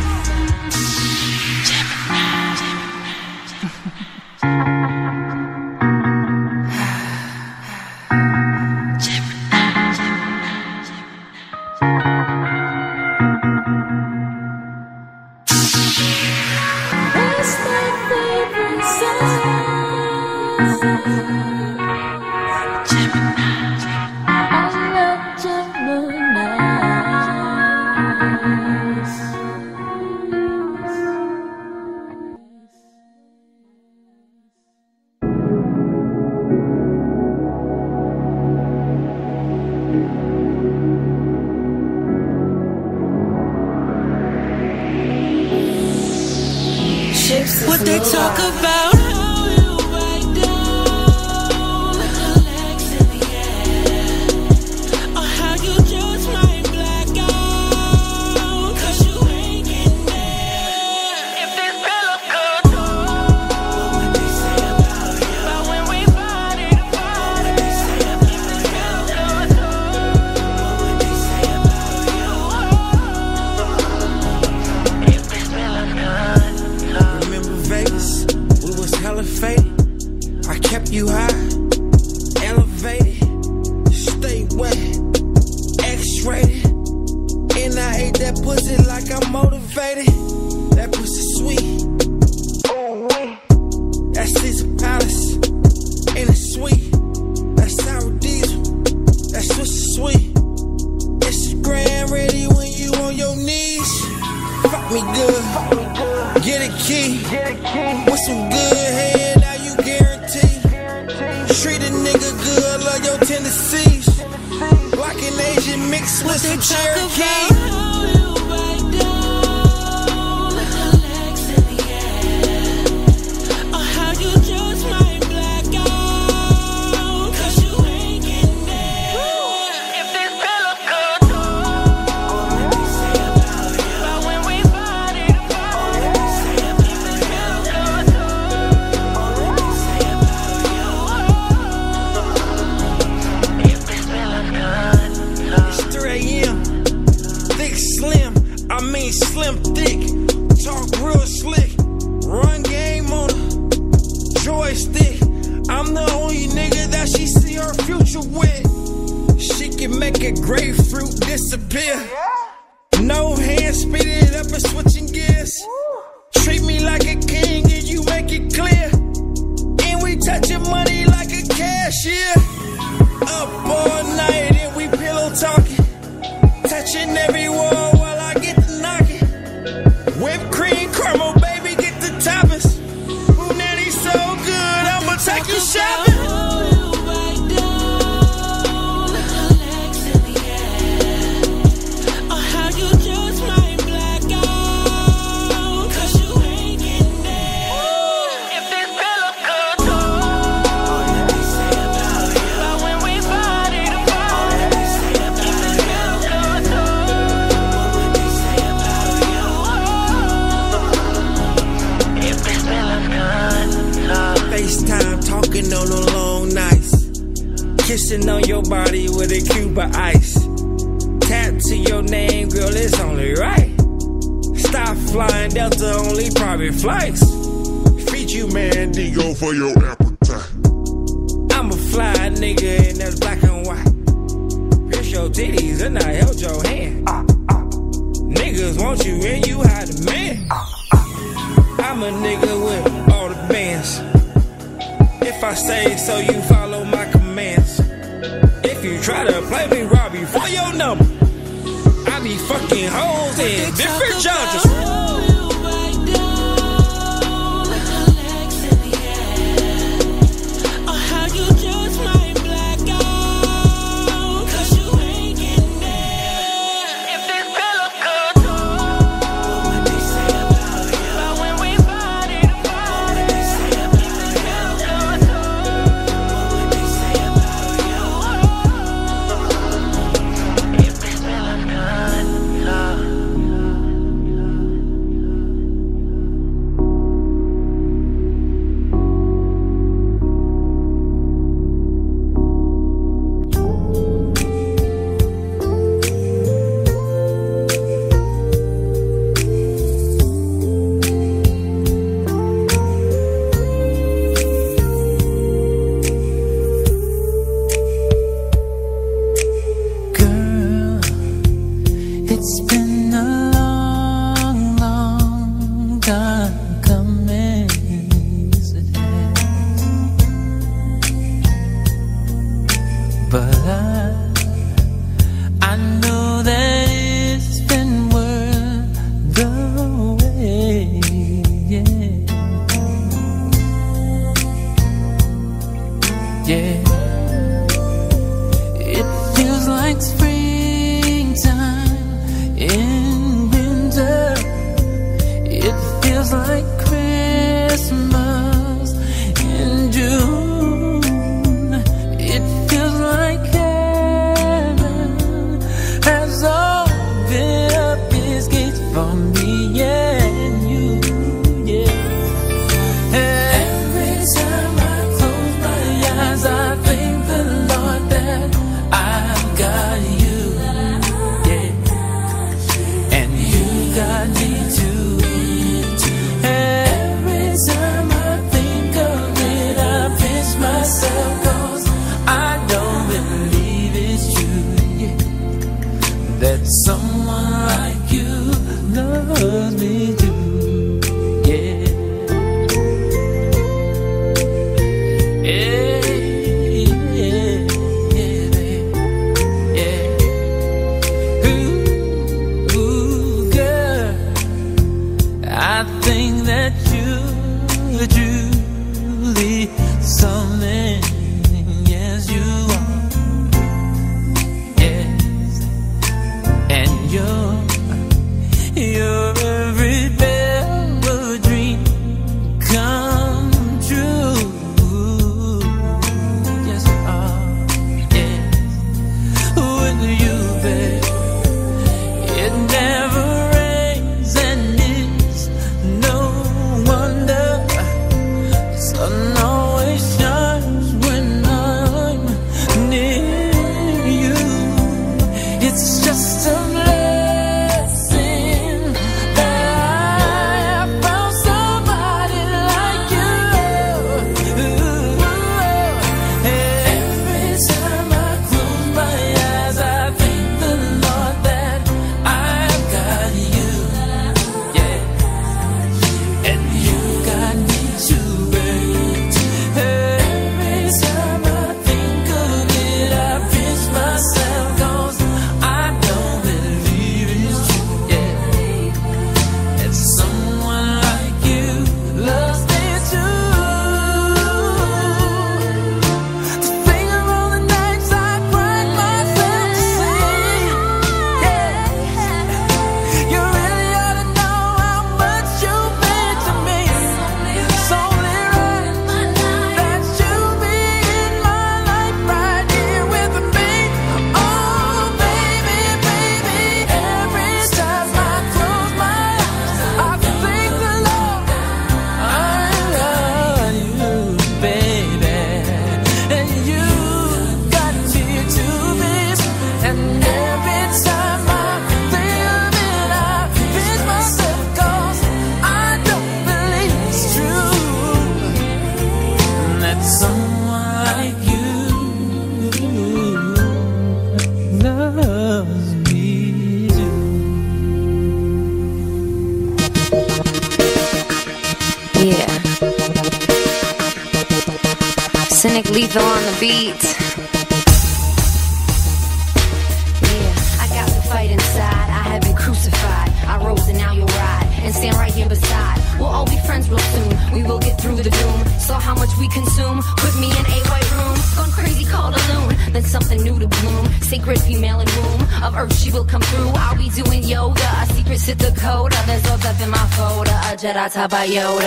caballo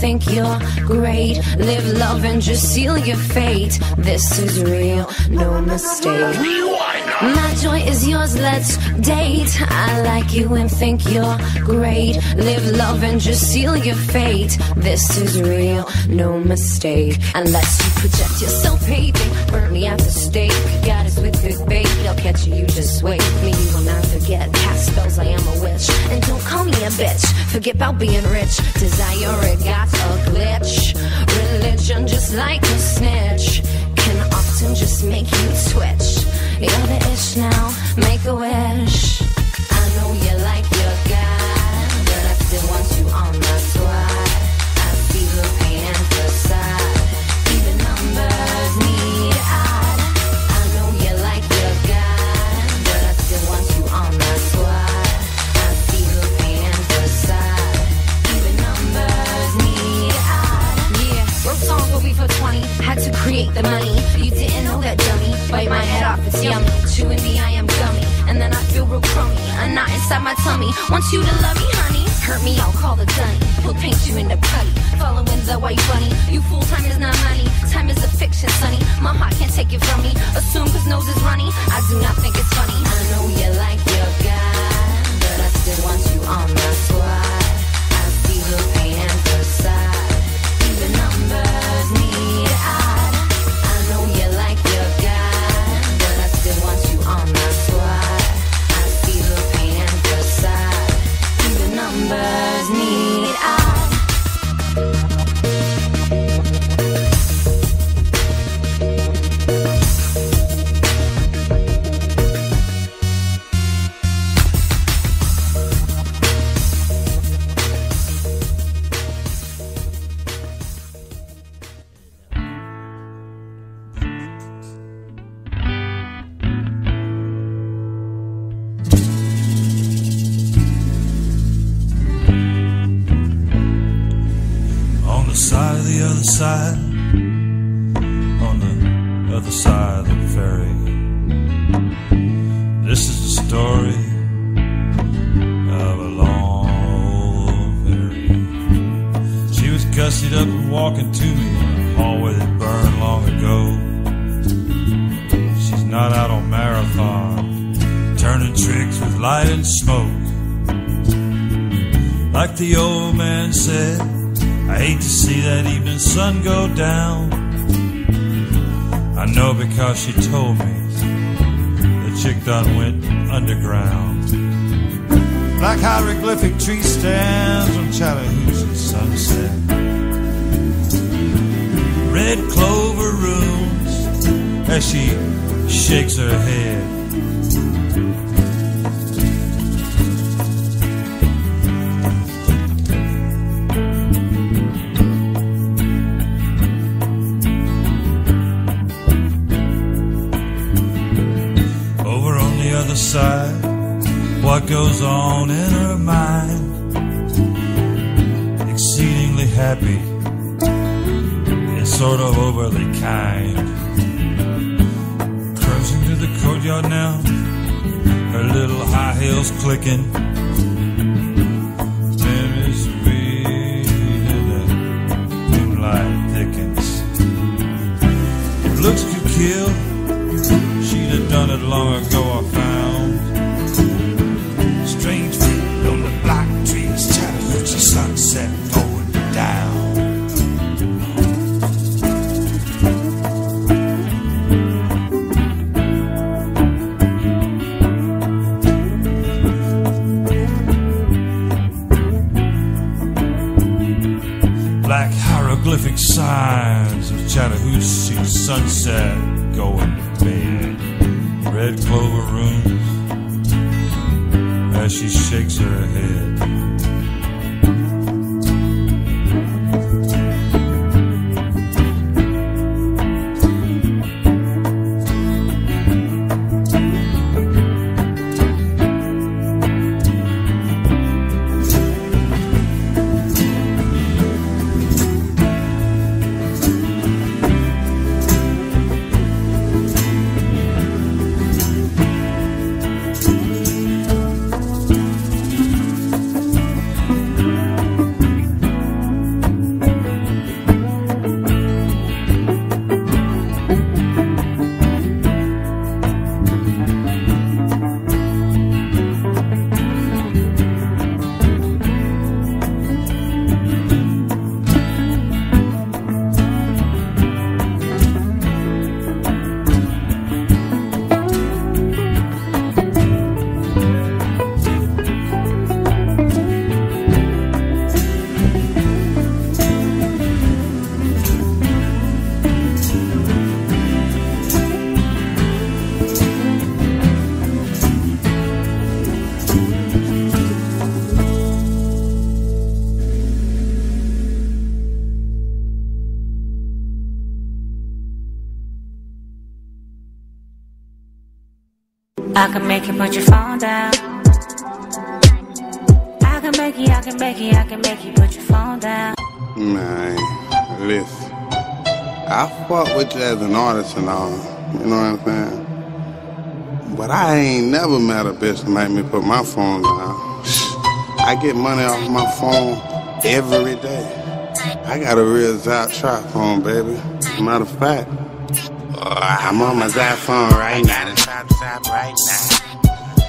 think you're great. Live, love, and just seal your fate. This is real, no mistake. My joy is yours, let's date. I like you and think you're great. Live, love, and just seal your fate. This is real, no mistake. Unless you project yourself, baby. Burn me at the stake. Got us with this bait. I'll catch you, you just wait. Me, you will not get past spells, I am a witch. And don't call me a bitch, forget about being rich. Desire, it got a glitch. Religion, just like a snitch, can often just make you twitch. You're the ish now, make a wish. I know you like your guy, but I still want you on my make the money. You didn't know that dummy. Bite my head off, it's yummy. Chewing me, I am gummy. And then I feel real crummy. A knot inside my tummy. Want you to love me, honey. Hurt me, I'll call the gunny. He'll paint you in the putty. Following the white bunny. You fool, time is not money. Time is a fiction, sonny. My heart can't take it from me. Assume cause nose is runny. I do not think it's funny. I know you like your guy, but I still want you on my squad. I feel. the can make you put you phone down. I can make it, I can make it, I can make it, put your phone down. Man, listen. I fuck with you as an artist and all, you know what I'm saying? But I ain't never met a bitch to make me put my phone down. I get money off my phone every day. I got a real Zap trap phone, baby. Matter of fact, I'm on my Zap phone right now. Trap right now.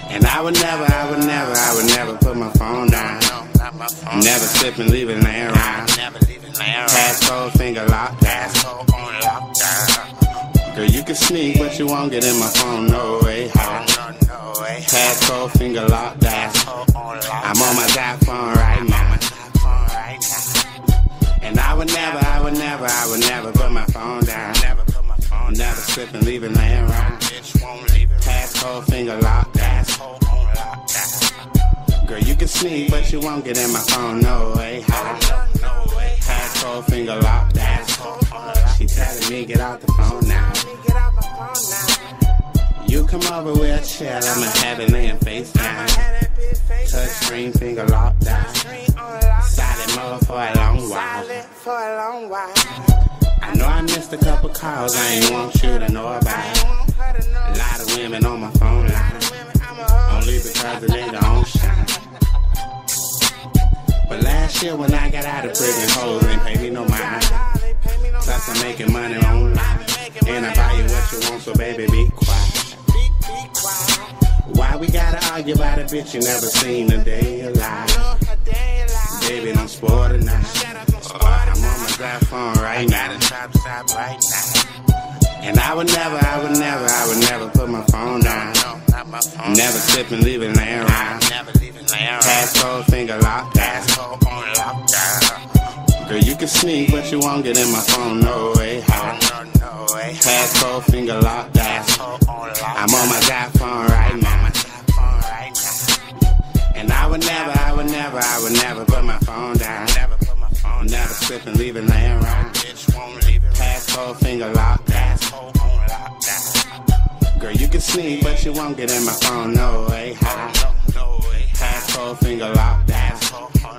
And I would never, I would never, I would never put my phone down. Never slip and leave it laying around. Passcode finger locked down. Girl, you can sneak, but you won't get in my phone, no way. Passcode finger locked down. I'm on my Zap phone right now. And I would never, I would never, I would never put my phone down. Never slip and leave it laying around. Passcode finger locked down. Girl, you can sneak, but you won't get in my phone, no way. How? Passcode finger locked down. She telling me get out the phone now. You come over with a chair, I'ma have it laying face down. Touch screen finger locked down. Silent mode for a long while. I know I missed a couple calls I ain't want you to know about. Lot women on my phone line. Only because the nigga on shine. But last year when I got out of prison, hoes ain't pay me no mind. Plus I'm making money online. And I buy you what you want, so baby be quiet. Why we gotta argue about a bitch you never seen a day alive? Baby, don't spoil the night. I'm on my phone right now. The trap stop right now. And I would never, I would never, I would never put my phone down. Never slip and leave it laying around. Passcode finger locked down. Girl, you can sneak, but you won't get in my phone, no way. How? Passcode finger locked down. I'm on my Zap phone right now. And I would never, I would never, I would never put my phone down. Never slip and leave it laying around. Passcode finger locked down. Girl, you can sneak, but you won't get in my phone, no way. How? Passcode finger locked down.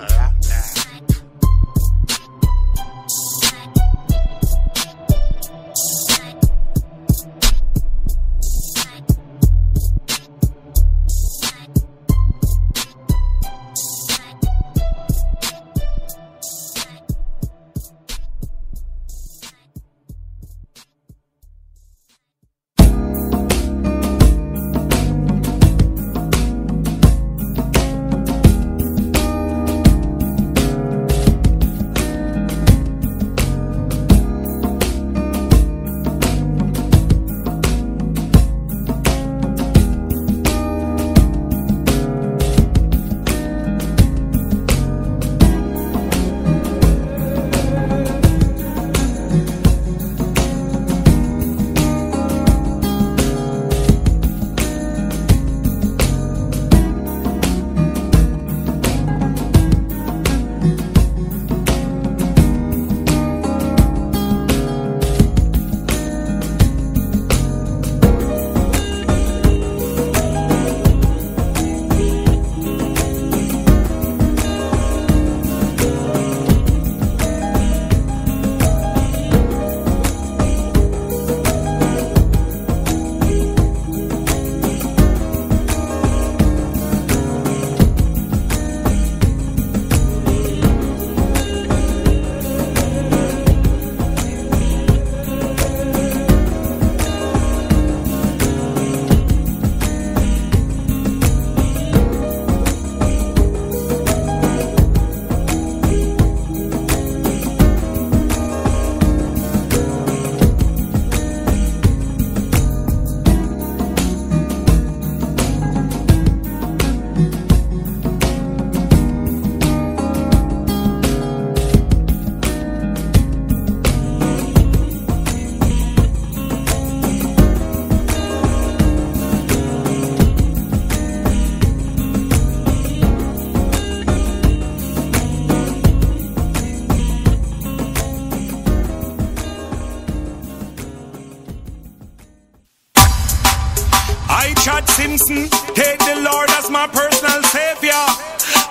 Simpson, take the Lord as my personal savior.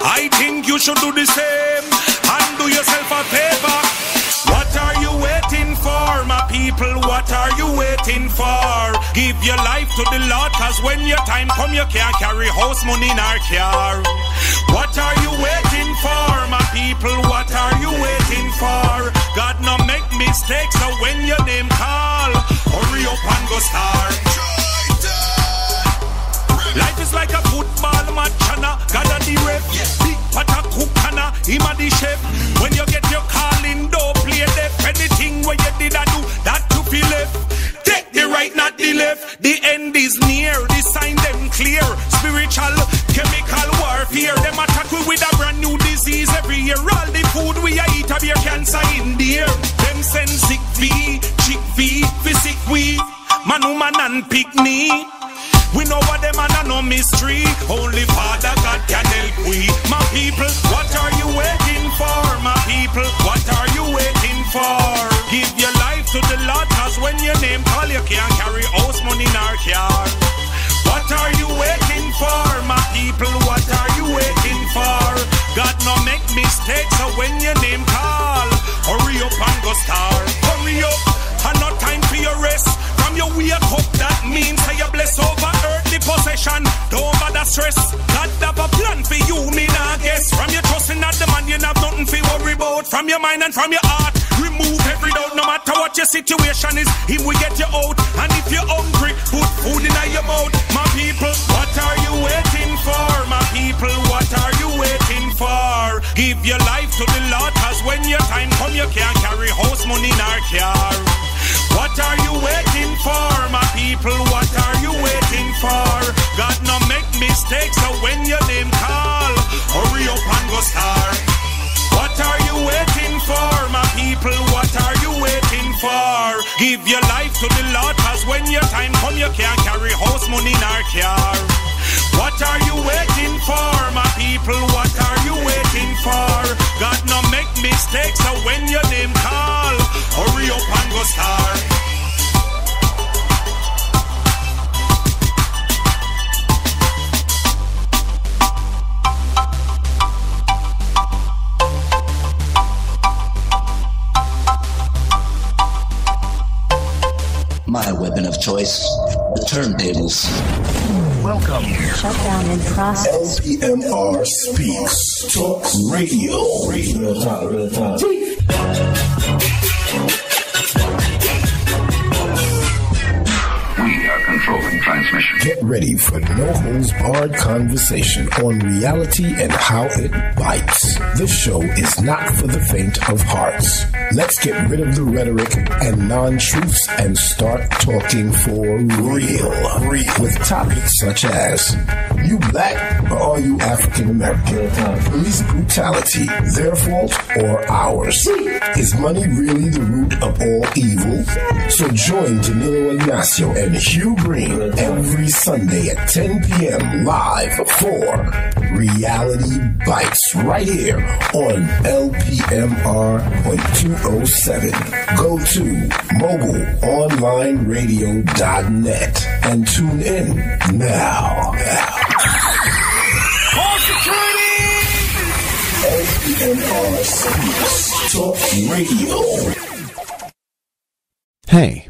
I think you should do the same and do yourself a favor. What are you waiting for, my people? people, what are you waiting for? Give your life to the Lord, cause when your time come, you can't carry house money in our car. What are you waiting for, my people? What are you waiting for? God no make mistakes, so when your name call, hurry up and go start. Life is like a football match, and a God the ref. Big pot a cook and a him a the chef. When you get your calling, don't play deaf. Anything where you did a do, that you feel left. Take the right, not the left. The end is near. The sign them clear. Spiritual, chemical warfare. Them attack we with a brand new disease every year. All the food we eat have your cancer in the air. Them send sick fee, chick fi sick we. Man, woman and picnic. We know what them and no mystery. Only Father God can help we. My people, what are you waiting for? My people, what are you waiting for? Give your life to the Lord, cause when your name call, you can't carry house money in our car. What are you waiting for? My people, what are you waiting for? God no make mistakes, so when your name call, hurry up and go start. Hurry up, and no time for your rest. From your wake up, that means that you bless over Don't bother stress. God have a plan for you, me nah guess. From your trusting at the man, you have nothing to worry about. From your mind and from your heart, remove every doubt. No matter what your situation is, Him will get you out. And if you're hungry, put food in your mouth. My people, what are you waiting for? My people, what are you waiting for? Give your life to the Lord, cause when your time come, you can't carry house money in our car. What are you waiting for, my people? Make mistakes, so when your name call, hurry up and go start. What are you waiting for, my people? What are you waiting for? Give your life to the Lord, cause when your time come, you can't carry house money in our car. What are you waiting for, my people? What are you waiting for? God no make mistakes, so when your name call, hurry up and go start. My weapon of choice, the turntables. Welcome. Shut down in process. LPMR Speaks. Talks Radio. Real talk, real talk. Transmission. Get ready for no holds barred conversation on reality and how it bites. This show is not for the faint of hearts. Let's get rid of the rhetoric and non truths and start talking for real. With topics such as You black or are you African American? Police brutality, their fault or ours? Is money really the root of all evil? So join Danilo Ignacio and Hugh Green every Sunday at 10 p.m. live for Reality Bites right here on LPMR.207. Go to mobileonlineradio.net and tune in now. LPMR Speaks Talk Radio. Hey,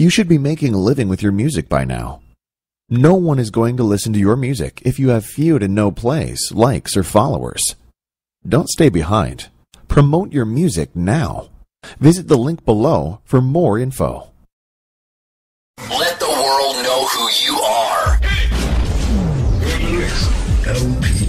you should be making a living with your music by now. No one is going to listen to your music if you have few to no plays, likes, or followers. Don't stay behind. Promote your music now. Visit the link below for more info. Let the world know who you are.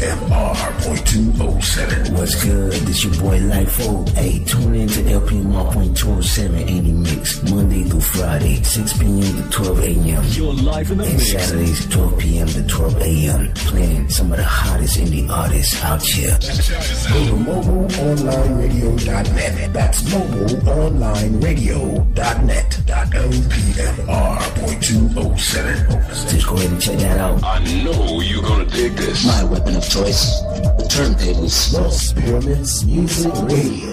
LPMR.207. What's good? This your boy LIFO. Hey, tune in to LPMR.207 80 Mix, Monday through Friday, 6 p.m. to 12 a.m. You're live in the and mix. Saturdays, 12 p.m. to 12 a.m. Playing some of the hottest indie artists out here. Go to mobileonlineradio.net. That's mobileonlineradio.net. LPMR.207. Just go ahead and check that out. I know you're gonna dig this. My weapon of choice, the turntables. Lost Pyramids Music Radio.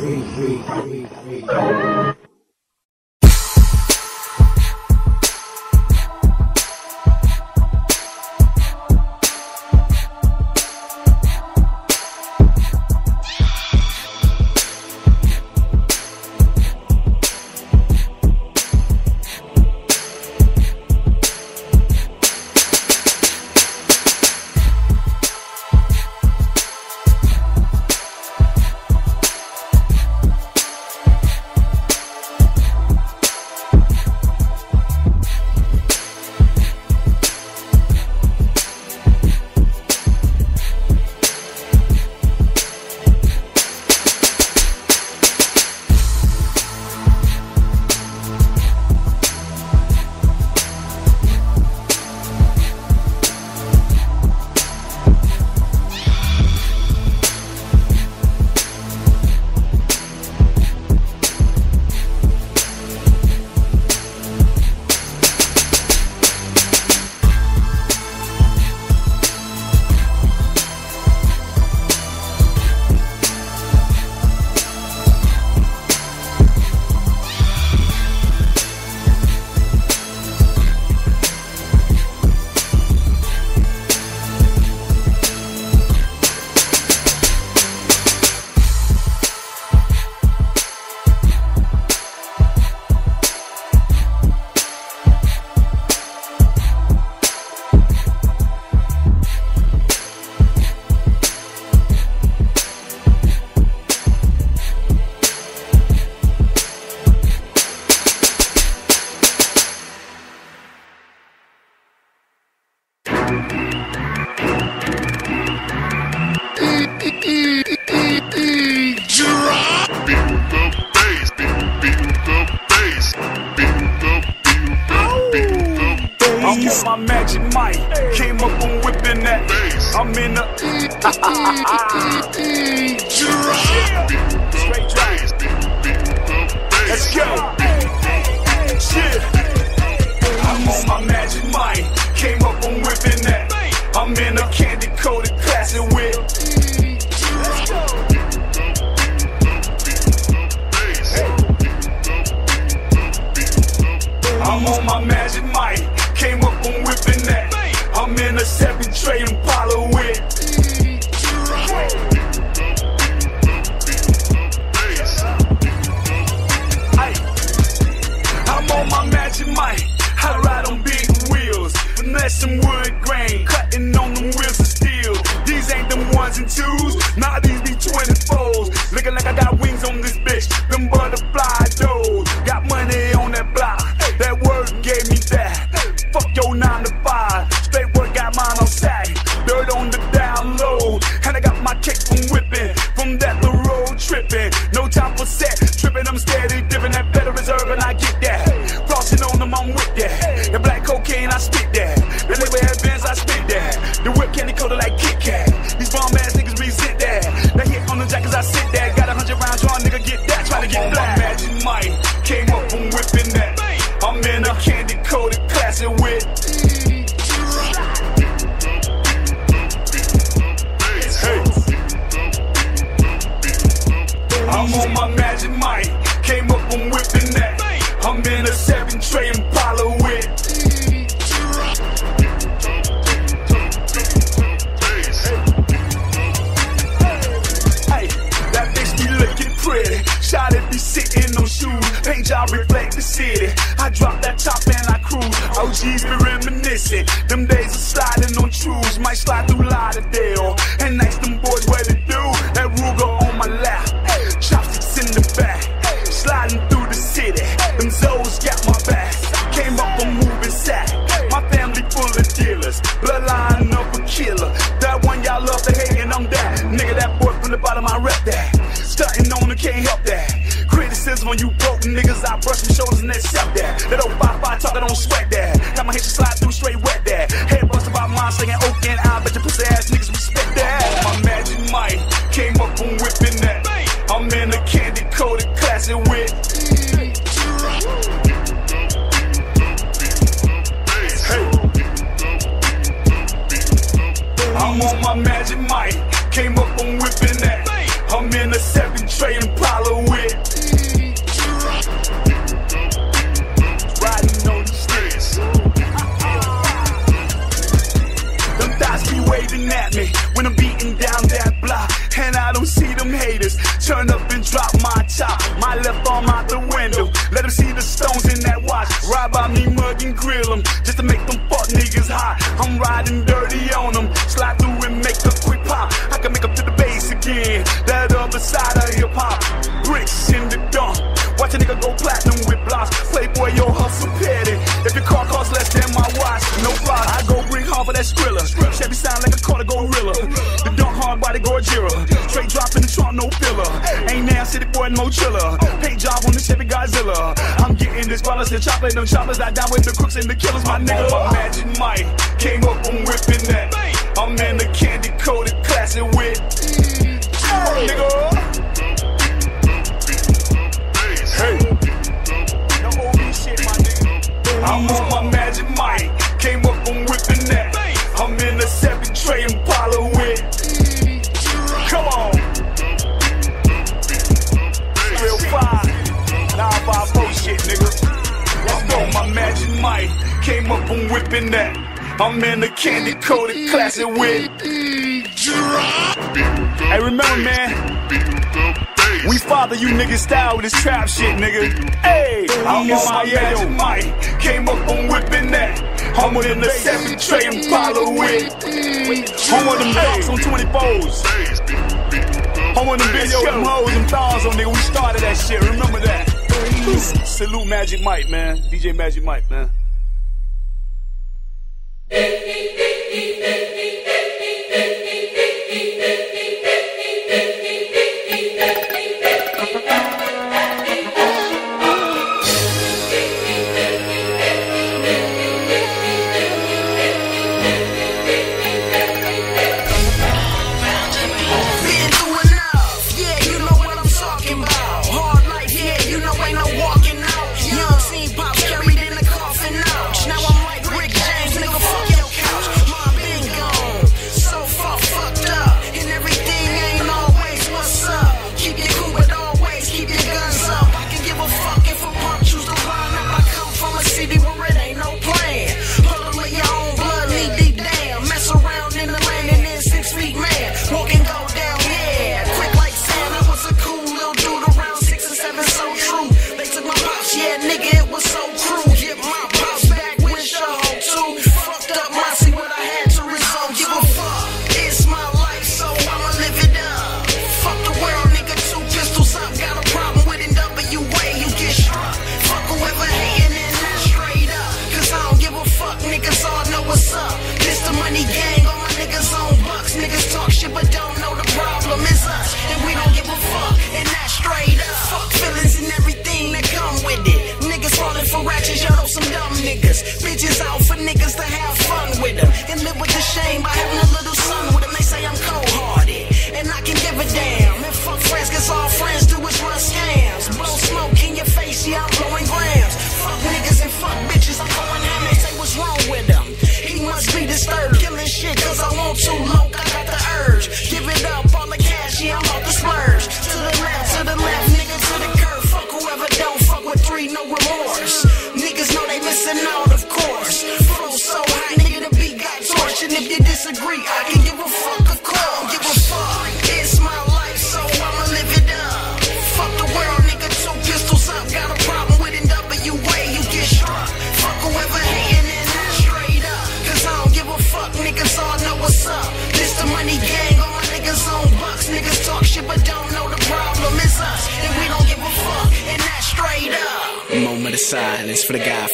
might. Came up on whipping that. I'm in the candy coated classic with. Hey, remember, man. We father you niggas style with this trap shit, nigga. Hey, I'm on my magic mic. Came up on whipping that. I'm in the seven tray and follow it. I'm on them blocks on 24s. I'm on them bitch hoes and thongs on nigga. We started that shit, remember that. Salute Magic Mike, man. DJ Magic Mike, man.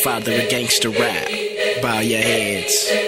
Godfather of gangster rap. Bow your heads.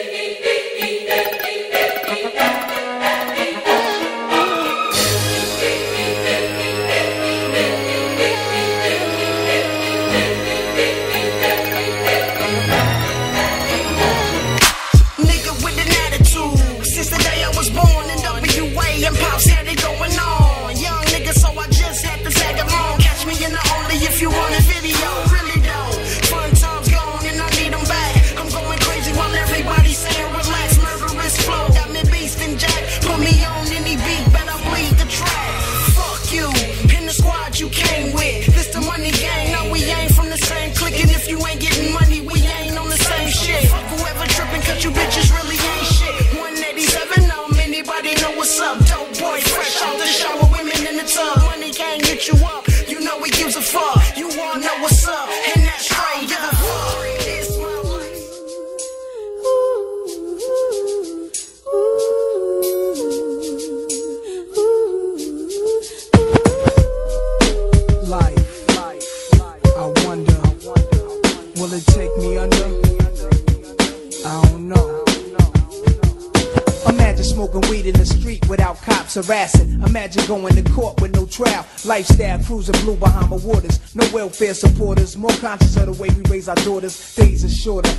Welfare supporters. More conscious of the way we raise our daughters. Days are shorter,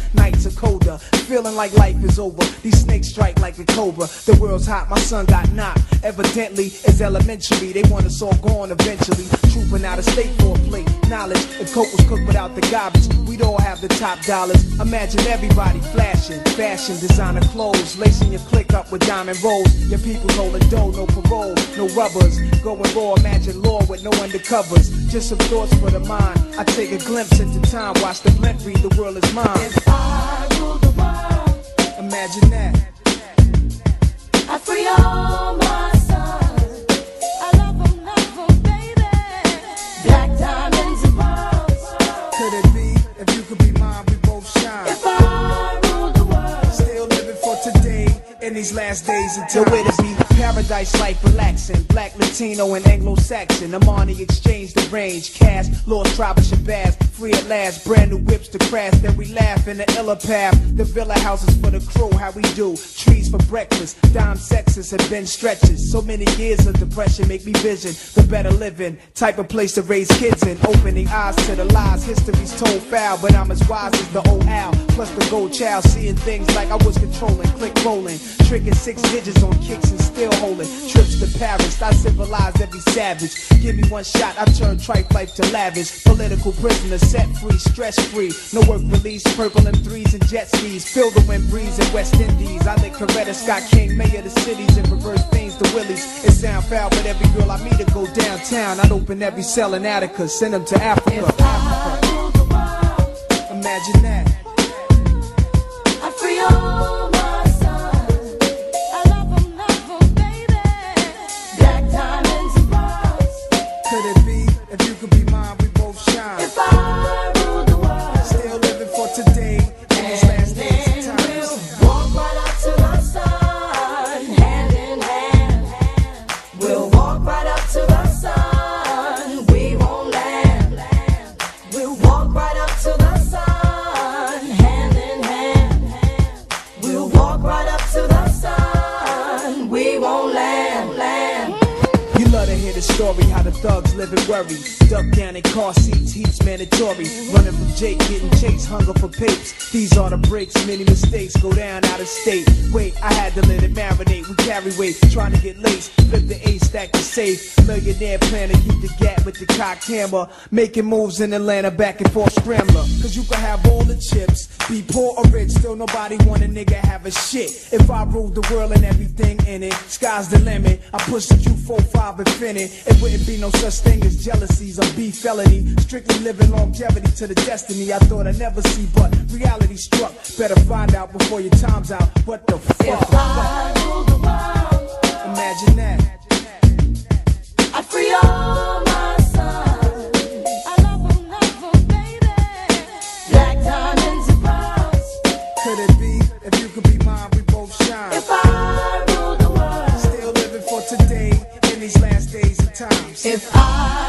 like life is over. These snakes strike like a cobra. The world's hot, my son got knocked. Evidently, it's elementary. They want us all gone eventually. Trooping out of state for a plate. Knowledge, if coke was cooked without the garbage, we'd all have the top dollars. Imagine everybody flashing, fashion, designer clothes, lacing your click up with diamond rolls. Your people holding dough, no parole, no rubbers. Going raw, imagine law with no undercovers. Just some thoughts for the mind. I take a glimpse into time, watch the blimp read the world is mine. Imagine that. I free all my sons. I love them, love them, baby. Black diamonds and pearls. Could it be if you could be mine, we both shine? If I rule the world, Still living for today in these last days until it be paradise life relaxing. Black, Latino, and Anglo-Saxon. Armani exchange the range. Cash, lost tribe of Shabazz. Free at last, brand new whips to crash. Then we laugh in the illa path. The villa houses for the crew, how we do. Trees for breakfast. Dime sexes have been stretches. So many years of depression make me vision the better living. Type of place to raise kids in. Opening eyes to the lies. History's told foul, but I'm as wise as the old owl. Plus the gold child, seeing things like I was controlling. Click rolling. Tricking six digits on kicks and still holding. Trips to Paris, I civilized every savage. Give me one shot, I turn tripe life to lavish. Political prisoner, set free, stress free. No work release, purple M3s and jet skis. Feel the wind breeze in West Indies. I lick Coretta Scott King, mayor of the cities, and reverse things to Willies. It sound foul, but every girl I meet to go downtown. I'd open every cell in Attica, send them to Africa. Imagine that. Trying to get laced. Flip the A stack to safe. Millionaire plan to keep the gap with the cocked hammer. Making moves in Atlanta, back and forth scrambler. Cause you can have all the chips, be poor or rich, still nobody want a nigga have a shit. If I ruled the world and everything in it, sky's the limit. I push the Q45 Infiniti. It wouldn't be no such thing as jealousies or beef felony. Strictly living longevity to the destiny I thought I'd never see, but reality struck. Better find out before your time's out. What the fuck? If I rule the world, Imagine that. I'd free all my sons. I love 'em, love 'em, baby. Black diamonds and pearls. Could it be if you could be mine, we both shine? If I rule the world, Still living for today in these last days and times. if I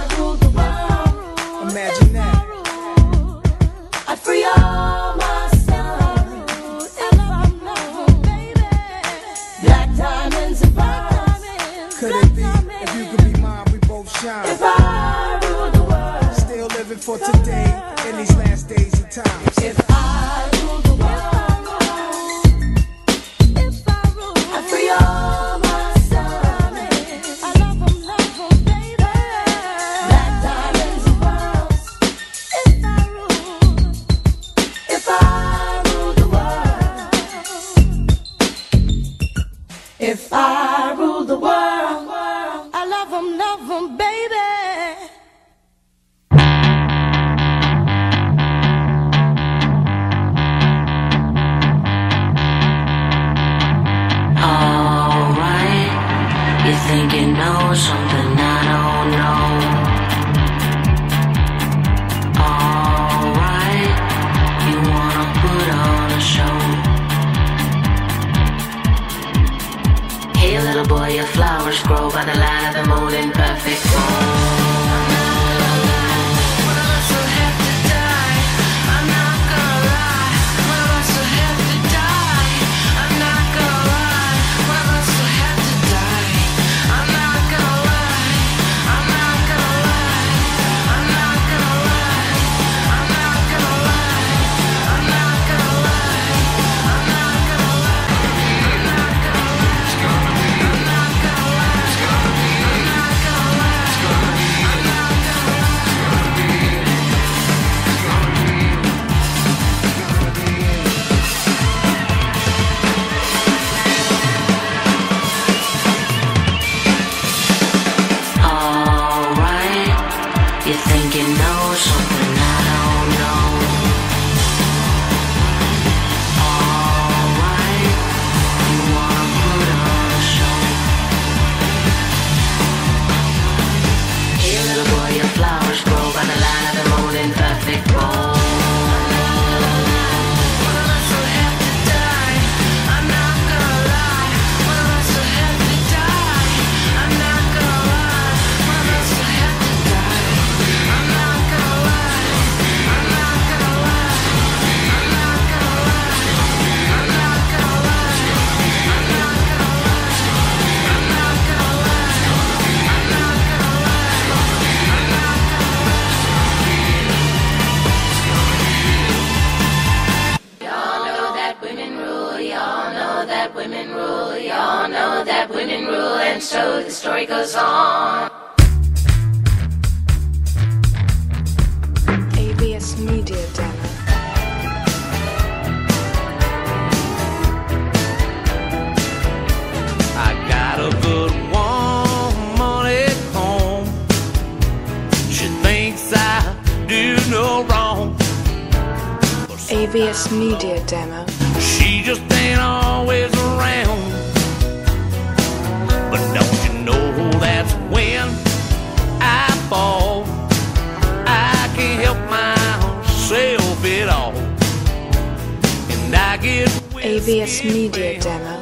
AVS Media Demo.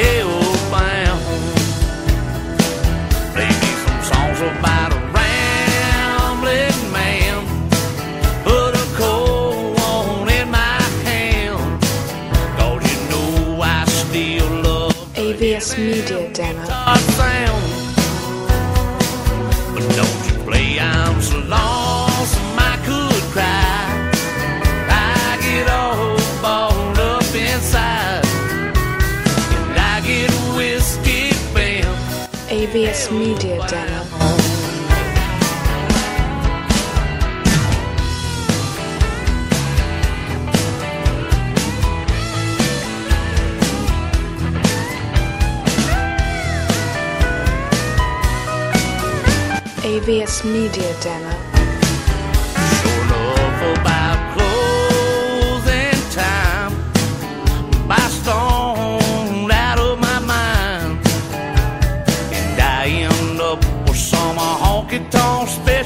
hellbound. Oh, Play me some songs about a rambling man. Put a cold one in my hand. Cause you know I still love AVS Media Demo. AVS Media Demo. AVS Media Demo.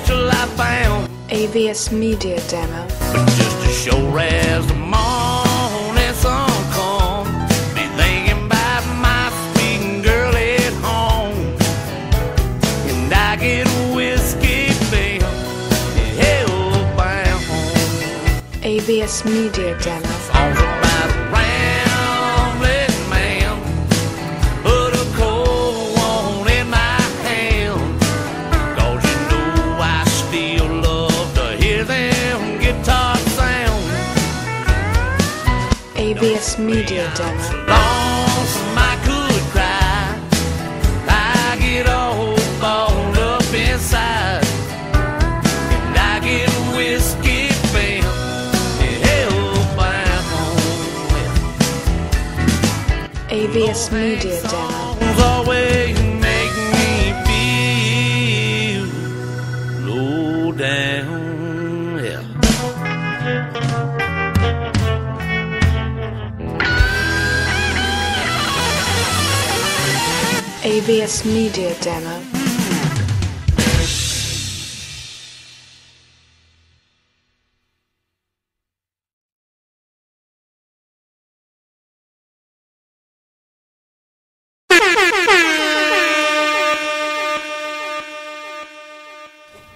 Special I found. AVS Media Demo. But Just as sure as the morning sun comes. Be thinking about my sweet girl at home. And I get whiskey bound. Hellbound. AVS Media Demo. Bound. Hellbound. AVS Media AVS Media Demo.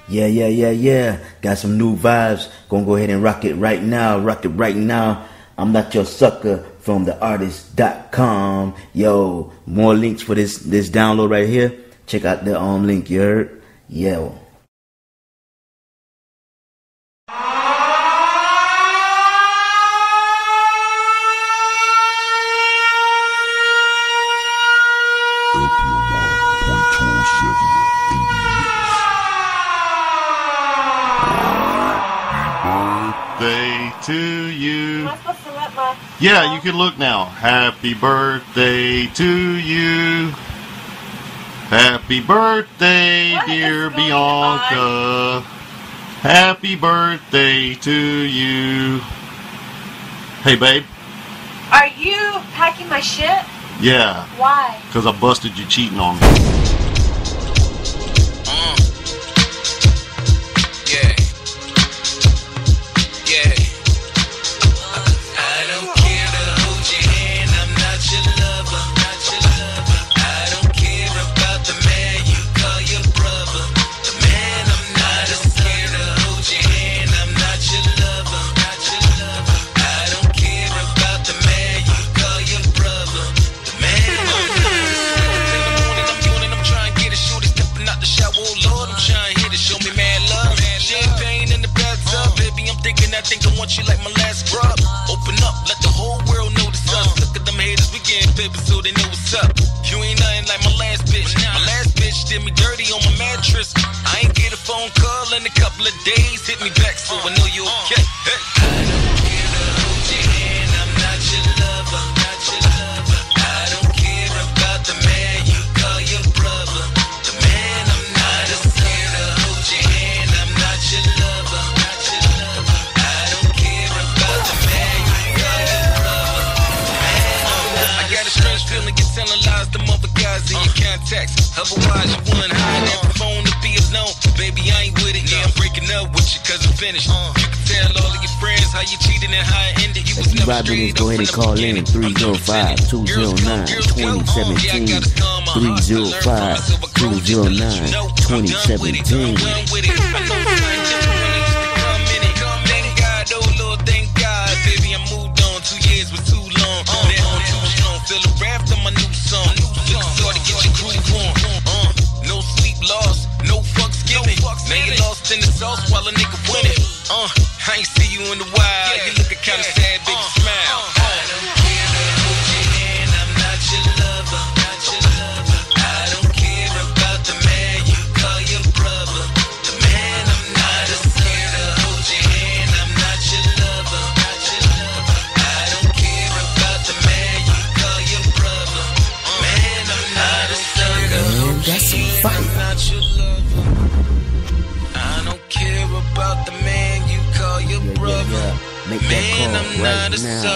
Yeah, yeah, yeah, yeah. Got some new vibes. Gonna go ahead and rock it right now. Rock it right now. I'm not your sucker from theartist.com. Yo, more links for this this download right here. Check out the um link, you heard? Yo. Yeah, you can look now. Happy birthday to you. Happy birthday, dear Bianca. Happy birthday to you. Hey, babe. Are you packing my shit? Yeah, Why? because I busted you cheating on me. So they know what's up. You ain't nothing like my last bitch. My last bitch did me dirty on my mattress. I ain't get a phone call in a couple of days. Hit me back so I know you Otherwise, you wouldn't hide that phone to be alone. Baby, I ain't with it. Yeah, I'm breaking up with you cause I'm finished. You can tell all of your friends how you cheated and how it ended. You was If you never vibing this, go ahead and call in 305 209 2017. 305 209 2017. while a nigga winning. Uh, I ain't see you in the wild. You kinda sad.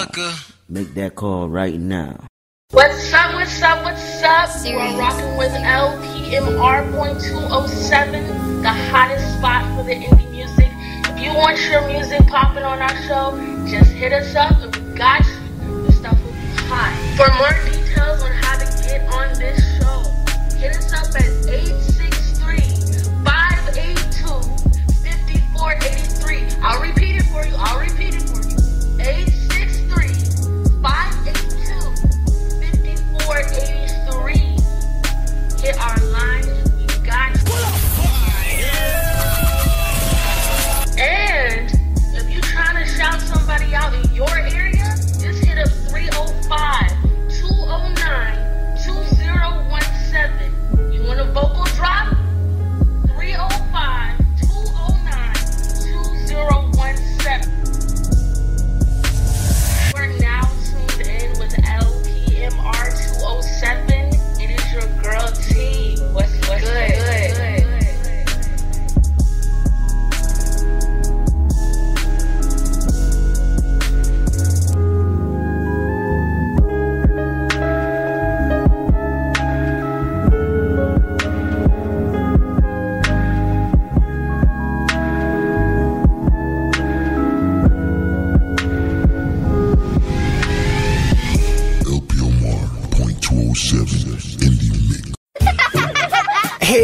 Right now. Make that call right now. What's up, what's up, what's up? We're rocking with LPMR.207, the hottest spot for the indie music. If you want your music popping on our show, just hit us up and we got you. Your stuff will be hot. For more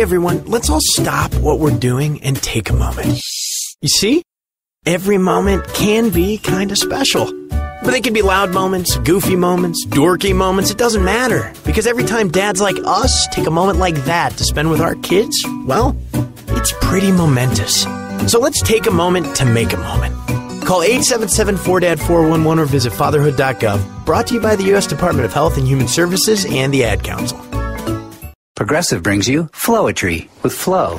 everyone, let's all stop what we're doing and take a moment. You see? Every moment can be kind of special. But they can be loud moments, goofy moments, dorky moments, it doesn't matter. Because every time dads like us take a moment like that to spend with our kids, well, it's pretty momentous. So let's take a moment to make a moment. Call 877-4DAD-411 or visit fatherhood.gov. Brought to you by the U.S. Department of Health and Human Services and the Ad Council. Progressive brings you Flowetry with Flo.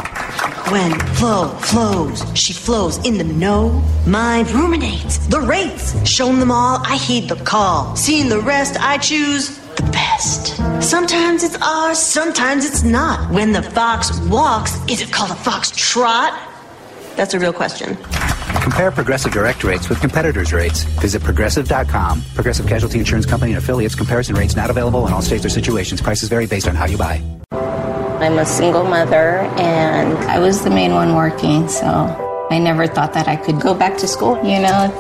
When Flo flows, she flows in the know. Mind ruminates the rates. Shown them all, I heed the call. Seeing the rest, I choose the best. Sometimes it's ours, sometimes it's not. When the fox walks, is it called a fox trot? That's a real question. Compare Progressive direct rates with competitors' rates. Visit progressive.com. Progressive Casualty Insurance Company and affiliates. Comparison rates not available in all states or situations. Prices vary based on how you buy. I'm a single mother and I was the main one working, so I never thought that I could go back to school, you know?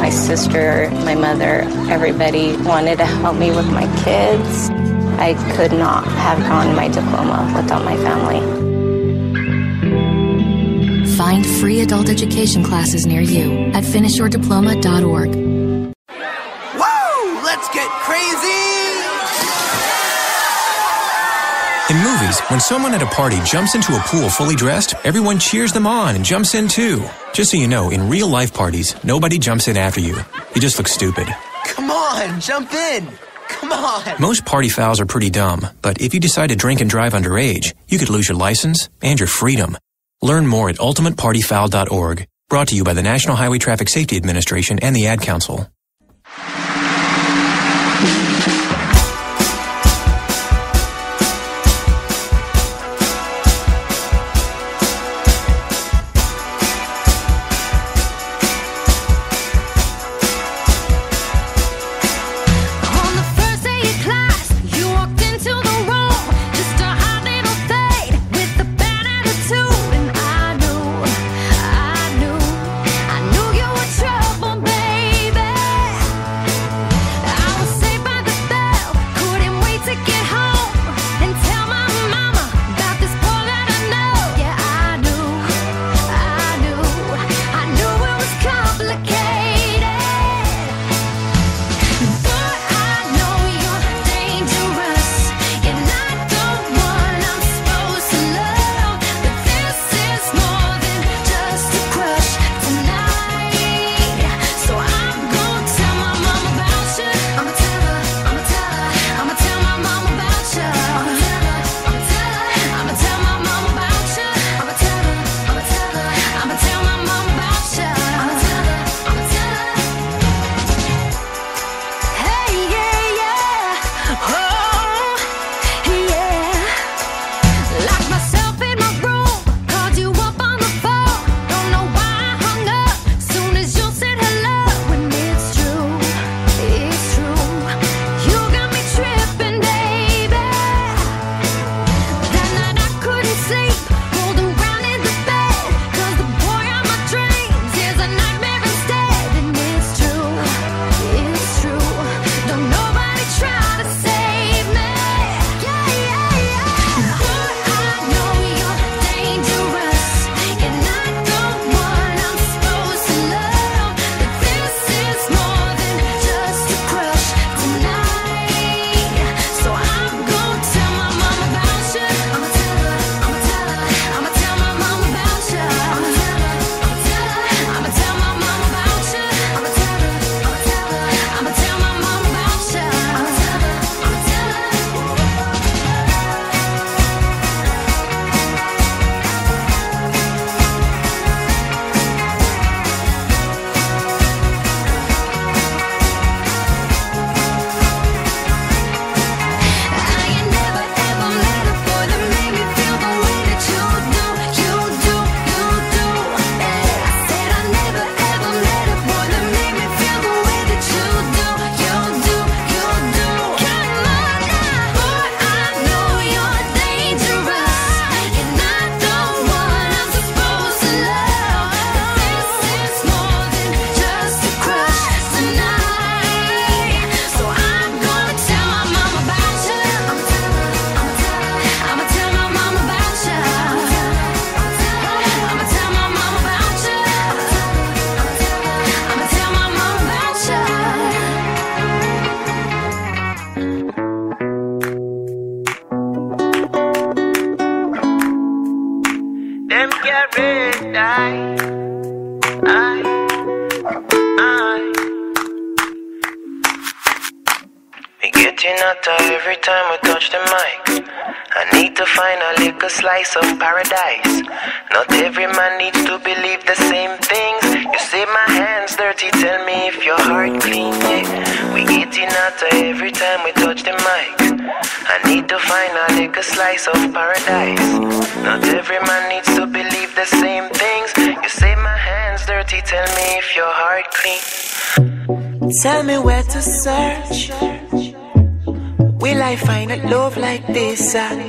My sister, my mother, everybody wanted to help me with my kids. I could not have gotten my diploma without my family. Find free adult education classes near you at finishyourdiploma.org. Woo! Let's get crazy! In movies, when someone at a party jumps into a pool fully dressed, everyone cheers them on and jumps in too. Just so you know, in real life parties, nobody jumps in after you. You just look stupid. Come on, jump in! Come on! Most party fouls are pretty dumb, but if you decide to drink and drive underage, you could lose your license and your freedom. Learn more at ultimatepartyfoul.org. Brought to you by the National Highway Traffic Safety Administration and the Ad Council.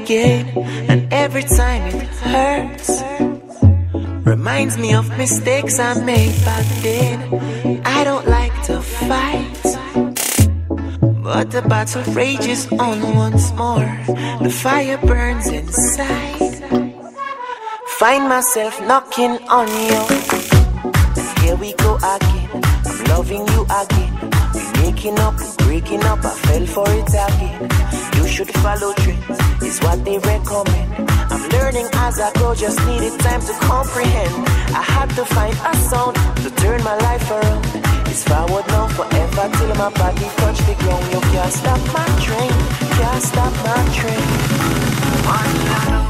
again And every time it hurts. Reminds me of mistakes I made back then. I don't like to fight. But the battle rages on once more. The fire burns inside. Find myself knocking on your Here we go again. I'm loving you again. We're making up, breaking up. I fell for it again. You should follow through is what they recommend. I'm learning as I go, just needed time to comprehend. I had to find a sound to turn my life around. It's forward now, forever till my body touch the ground. You can't stop my train, can't stop my train. One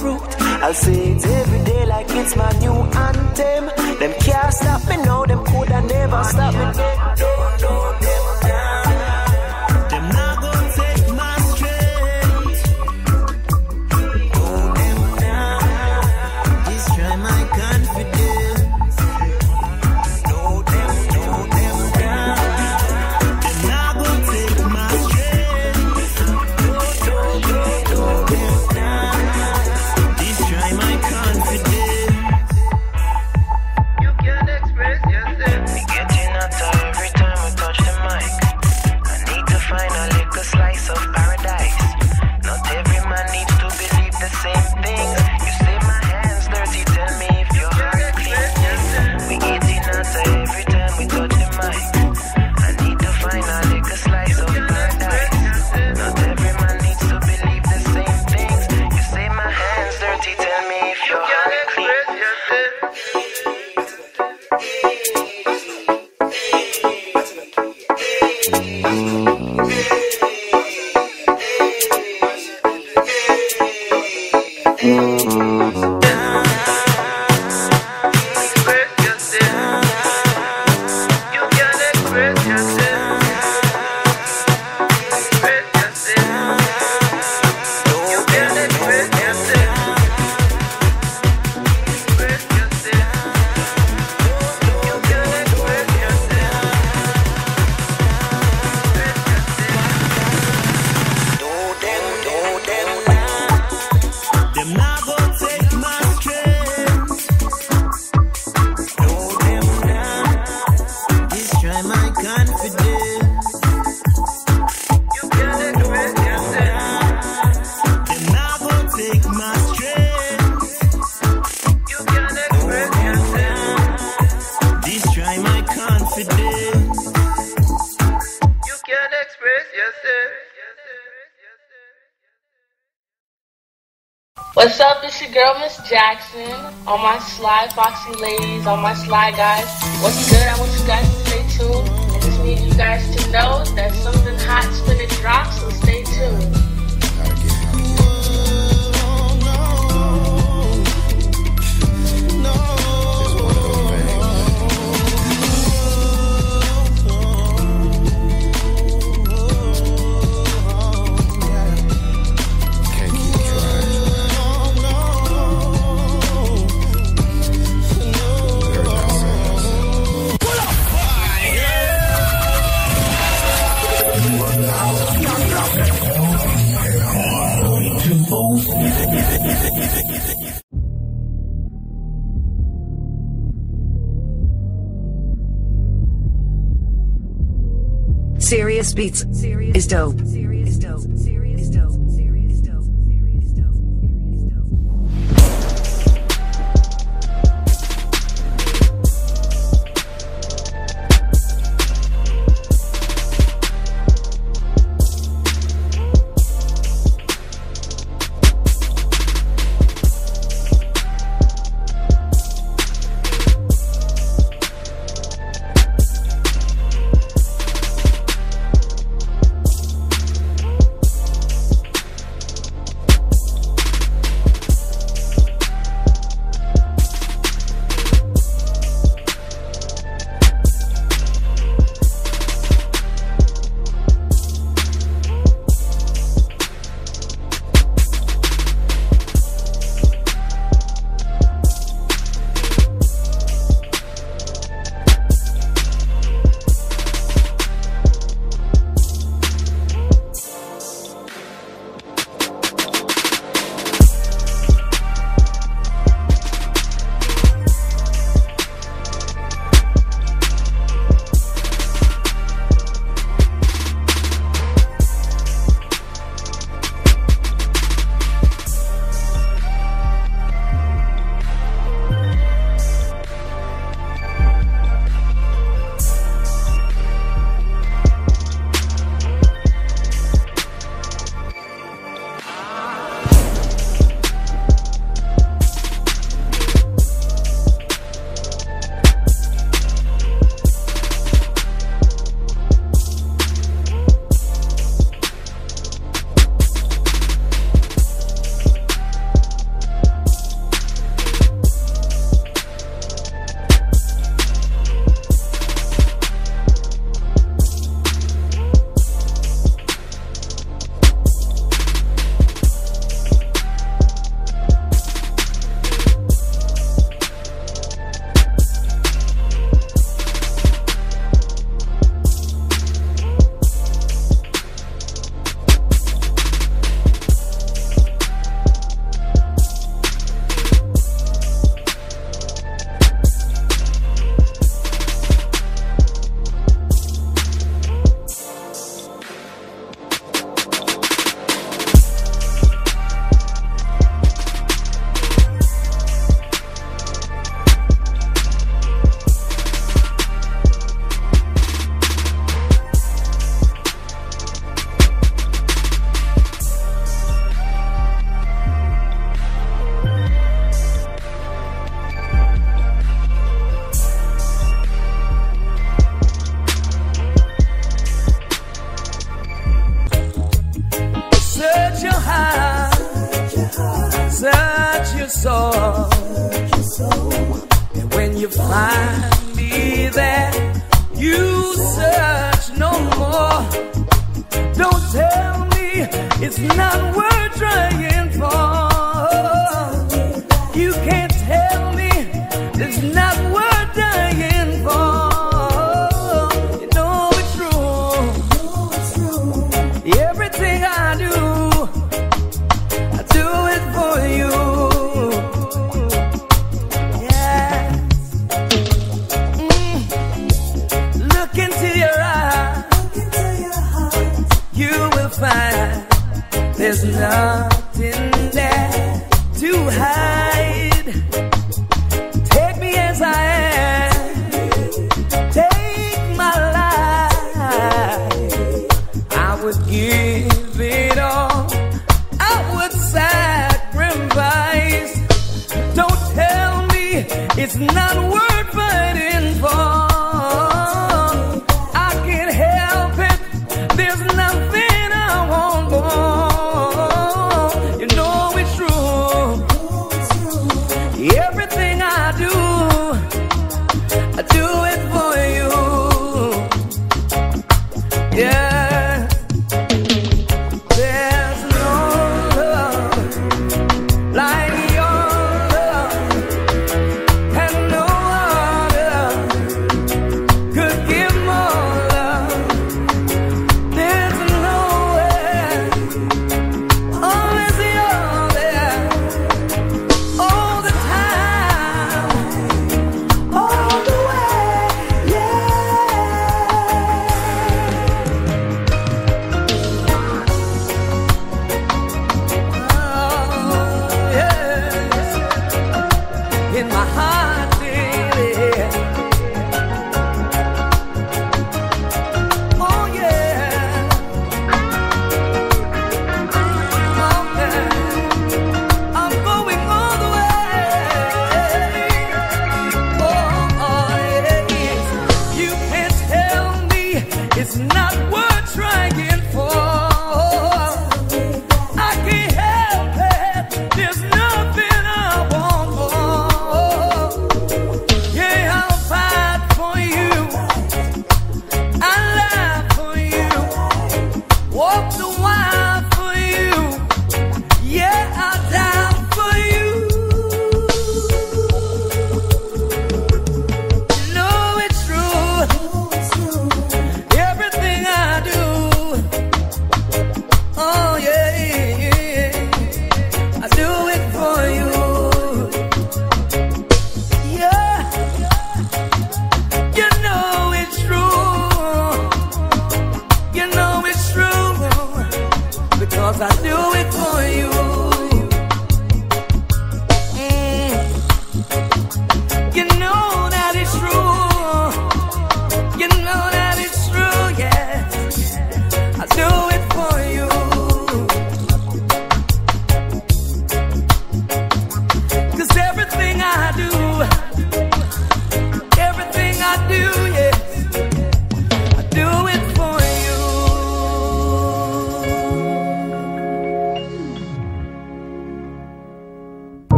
I'll say it Jackson, all my sly foxy ladies, all my sly guys. What's good? I want you guys to stay tuned. I just need you guys to know that something hot's gonna drop, so Beats is dope.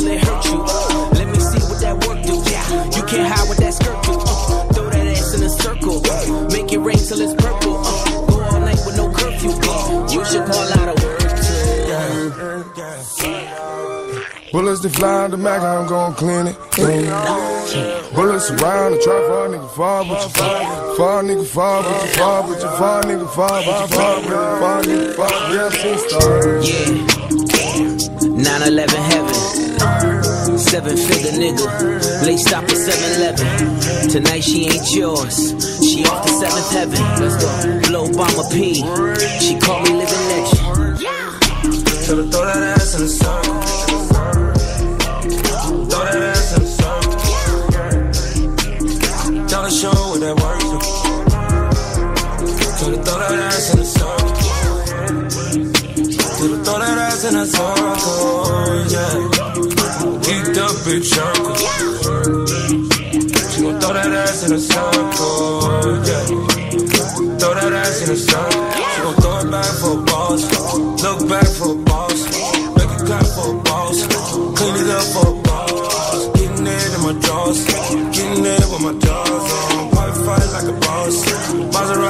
till it hurt you. Let me see what that work do. Yeah, you can't hide what that skirt do. Uh, throw that ass in a circle. Uh, make it rain till it's purple. Uh, go all night with no curfew. Uh, you should call out a word to. Bullets define the Mac, I'm gon' clean it. Clean. Bullets around the trap, far nigga fall, but you fall. Far nigga fall, but you fall, but you fall, nigga fall, but you fall, but you fall, nigga fall. Yeah, since started. Yeah. 9-11 heaven. Seven figure nigga, late stop at 7 Eleven. Tonight she ain't yours, she off to seventh heaven. Let's go. Blow Obama P, she call me living legend. Yeah, Tell her throw that ass in the sun. Throw that ass in the sun. Tell her show what that works. Tell her throw that ass in the sun. Tell her throw that ass in the sun.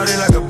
Riding like a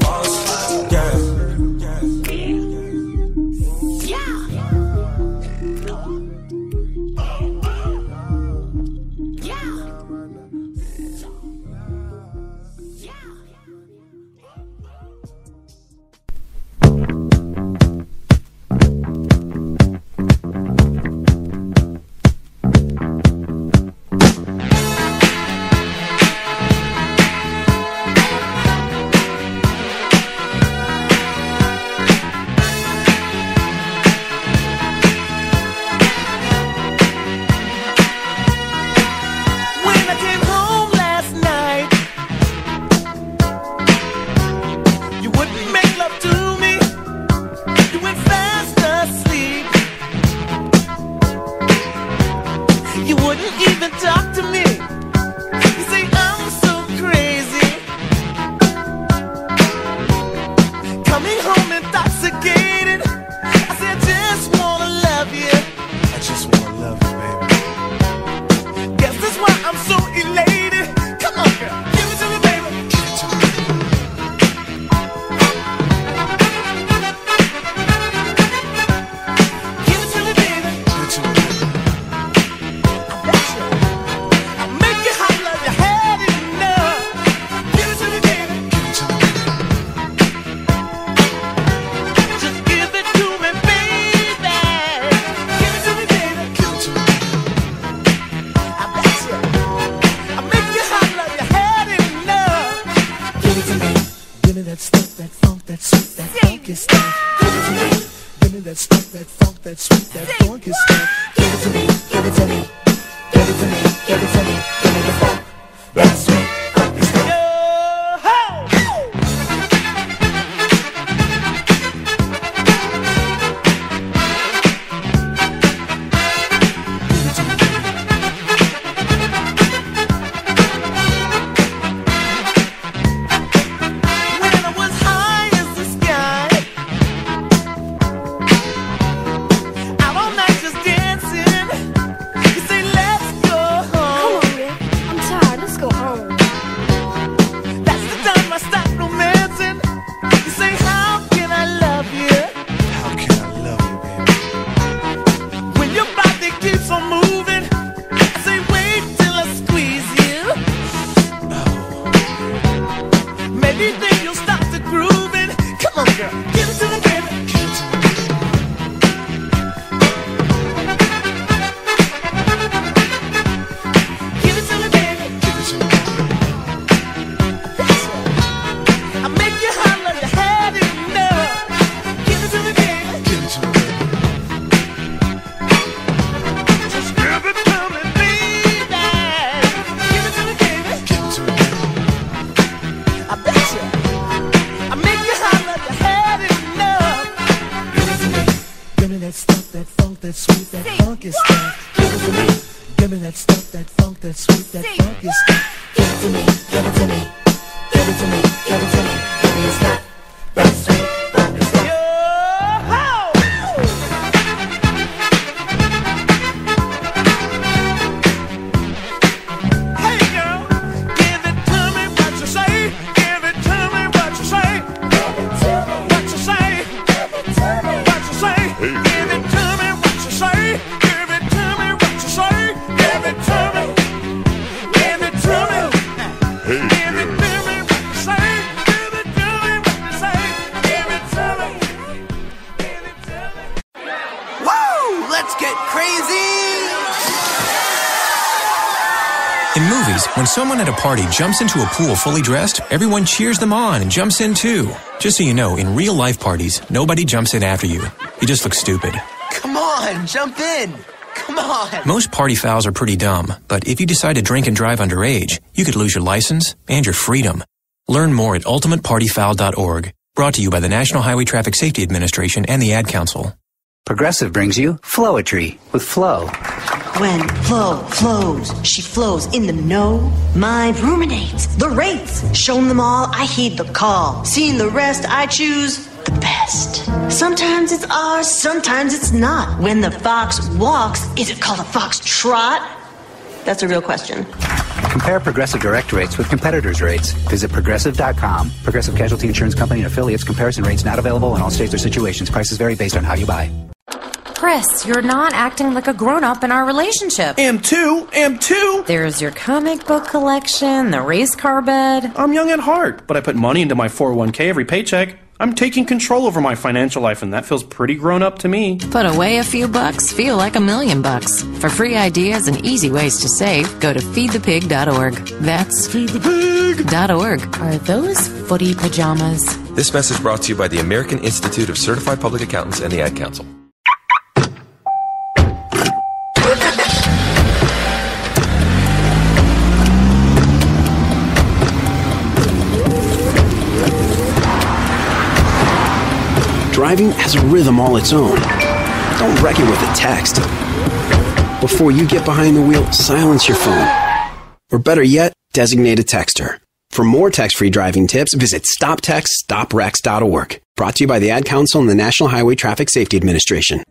party jumps into a pool fully dressed, everyone cheers them on and jumps in too. Just so you know, in real life parties, nobody jumps in after you. You just look stupid. Come on, jump in! Come on! Most party fouls are pretty dumb, but if you decide to drink and drive underage, you could lose your license and your freedom. Learn more at ultimatepartyfoul.org. Brought to you by the National Highway Traffic Safety Administration and the Ad Council. Progressive brings you Flowetry with Flo. When Flo flows, she flows in the know. My ruminates, the rates, shown them all, I heed the call. Seeing the rest, I choose the best. Sometimes it's ours, sometimes it's not. When the fox walks, is it called a fox trot? That's a real question. Compare Progressive Direct rates with competitors' rates. Visit progressive.com. Progressive Casualty Insurance Company and affiliates comparison rates not available in all states or situations. Prices vary based on how you buy. Chris, you're not acting like a grown up in our relationship. Am too, am too. There's your comic book collection, the race car bed. I'm young at heart, but I put money into my 401k every paycheck. I'm taking control over my financial life, and that feels pretty grown up to me. Put away a few bucks, feel like a million bucks. For free ideas and easy ways to save, go to feedthepig.org. That's feedthepig.org. Are those footy pajamas? This message brought to you by the American Institute of Certified Public Accountants and the Ad Council. Driving has a rhythm all its own. Don't wreck it with a text. Before you get behind the wheel, silence your phone. Or better yet, designate a texter. For more text-free driving tips, visit stoptextsstopwrecks.org. Brought to you by the Ad Council and the National Highway Traffic Safety Administration.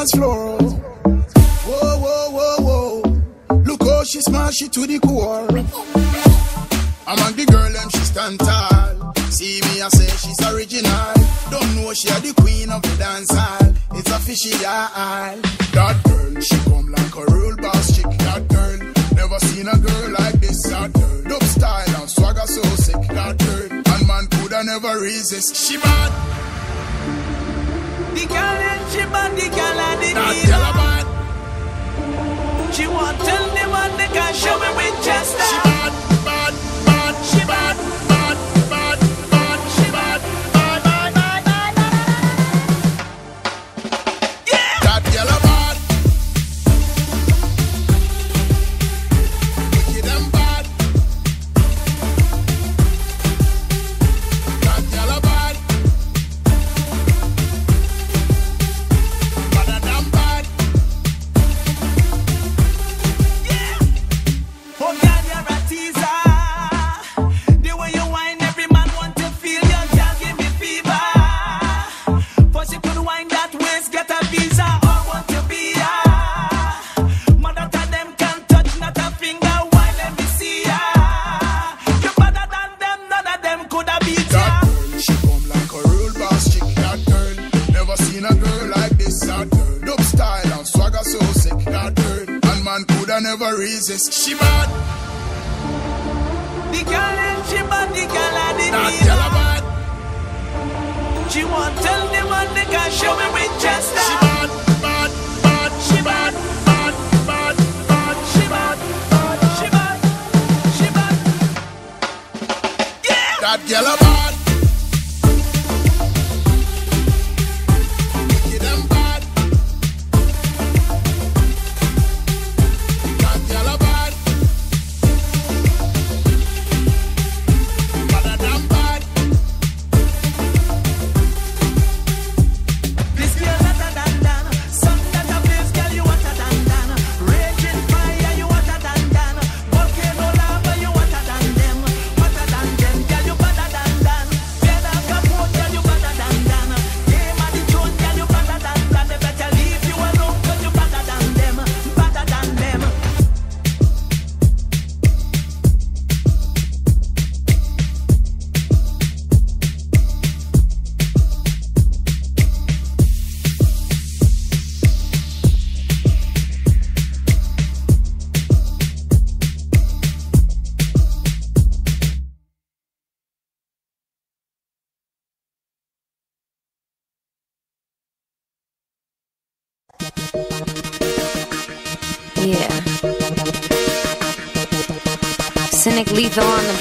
dance floor. Whoa, whoa, whoa, whoa. Look how she smash it to the core. Among the girl, them she stand tall. See me, I say she's original. Don't know she are the queen of the dance hall. It's official. That girl, she come like a real boss chick. That girl, never seen a girl like this. That girl, dope style and swagger so sick. That girl, and man coulda never resist. She bad. The girl and she bad, the girl and the Not She won't tell the man, they can show me Winchester She bad, bad, bad, she bad.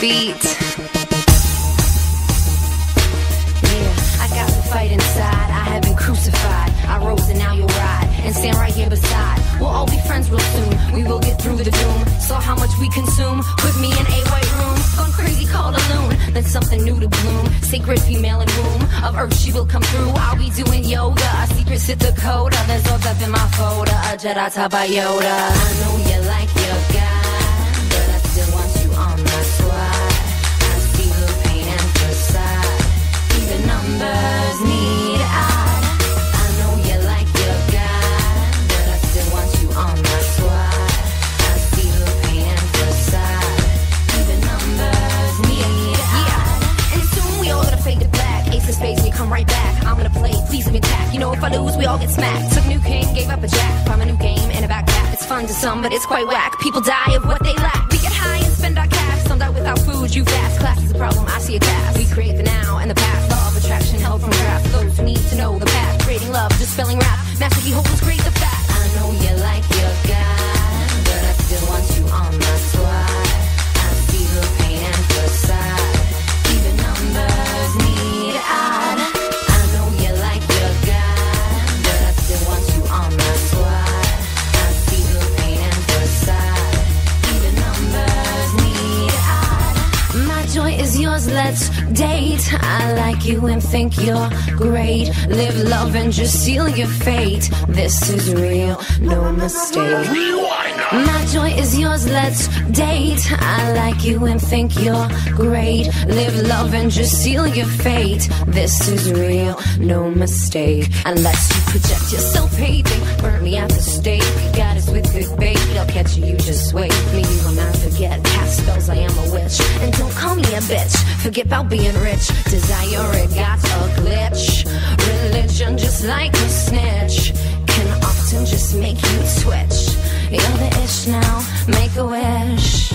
beat. Yeah, I got the fight inside. I have been crucified. I rose and now you'll ride and stand right here beside. We'll all be friends real soon. We will get through the doom. Saw how much we consume. Put me in a white room. Gone crazy, called a loon. Then something new to bloom. Sacred female in womb. Of earth she will come through. I'll be doing yoga. Our secrets hit the code. Others all up in my folder. A Jedi taught by Yoda. Your fate. This is real, no mistake. My joy is yours, let's date. I like you and think you're great. Live, love, and just seal your fate. This is real, no mistake. Unless you project yourself hating, burn me at the stake. Got us with good bait, I'll catch you, you just wait. Me, you will not forget. Cast spells, I am a witch. And don't call me a bitch. Forget about being rich. Desire, it got a glitch. Religion, just like a snitch, can often just make you twitch. You're the ish now, make a wish.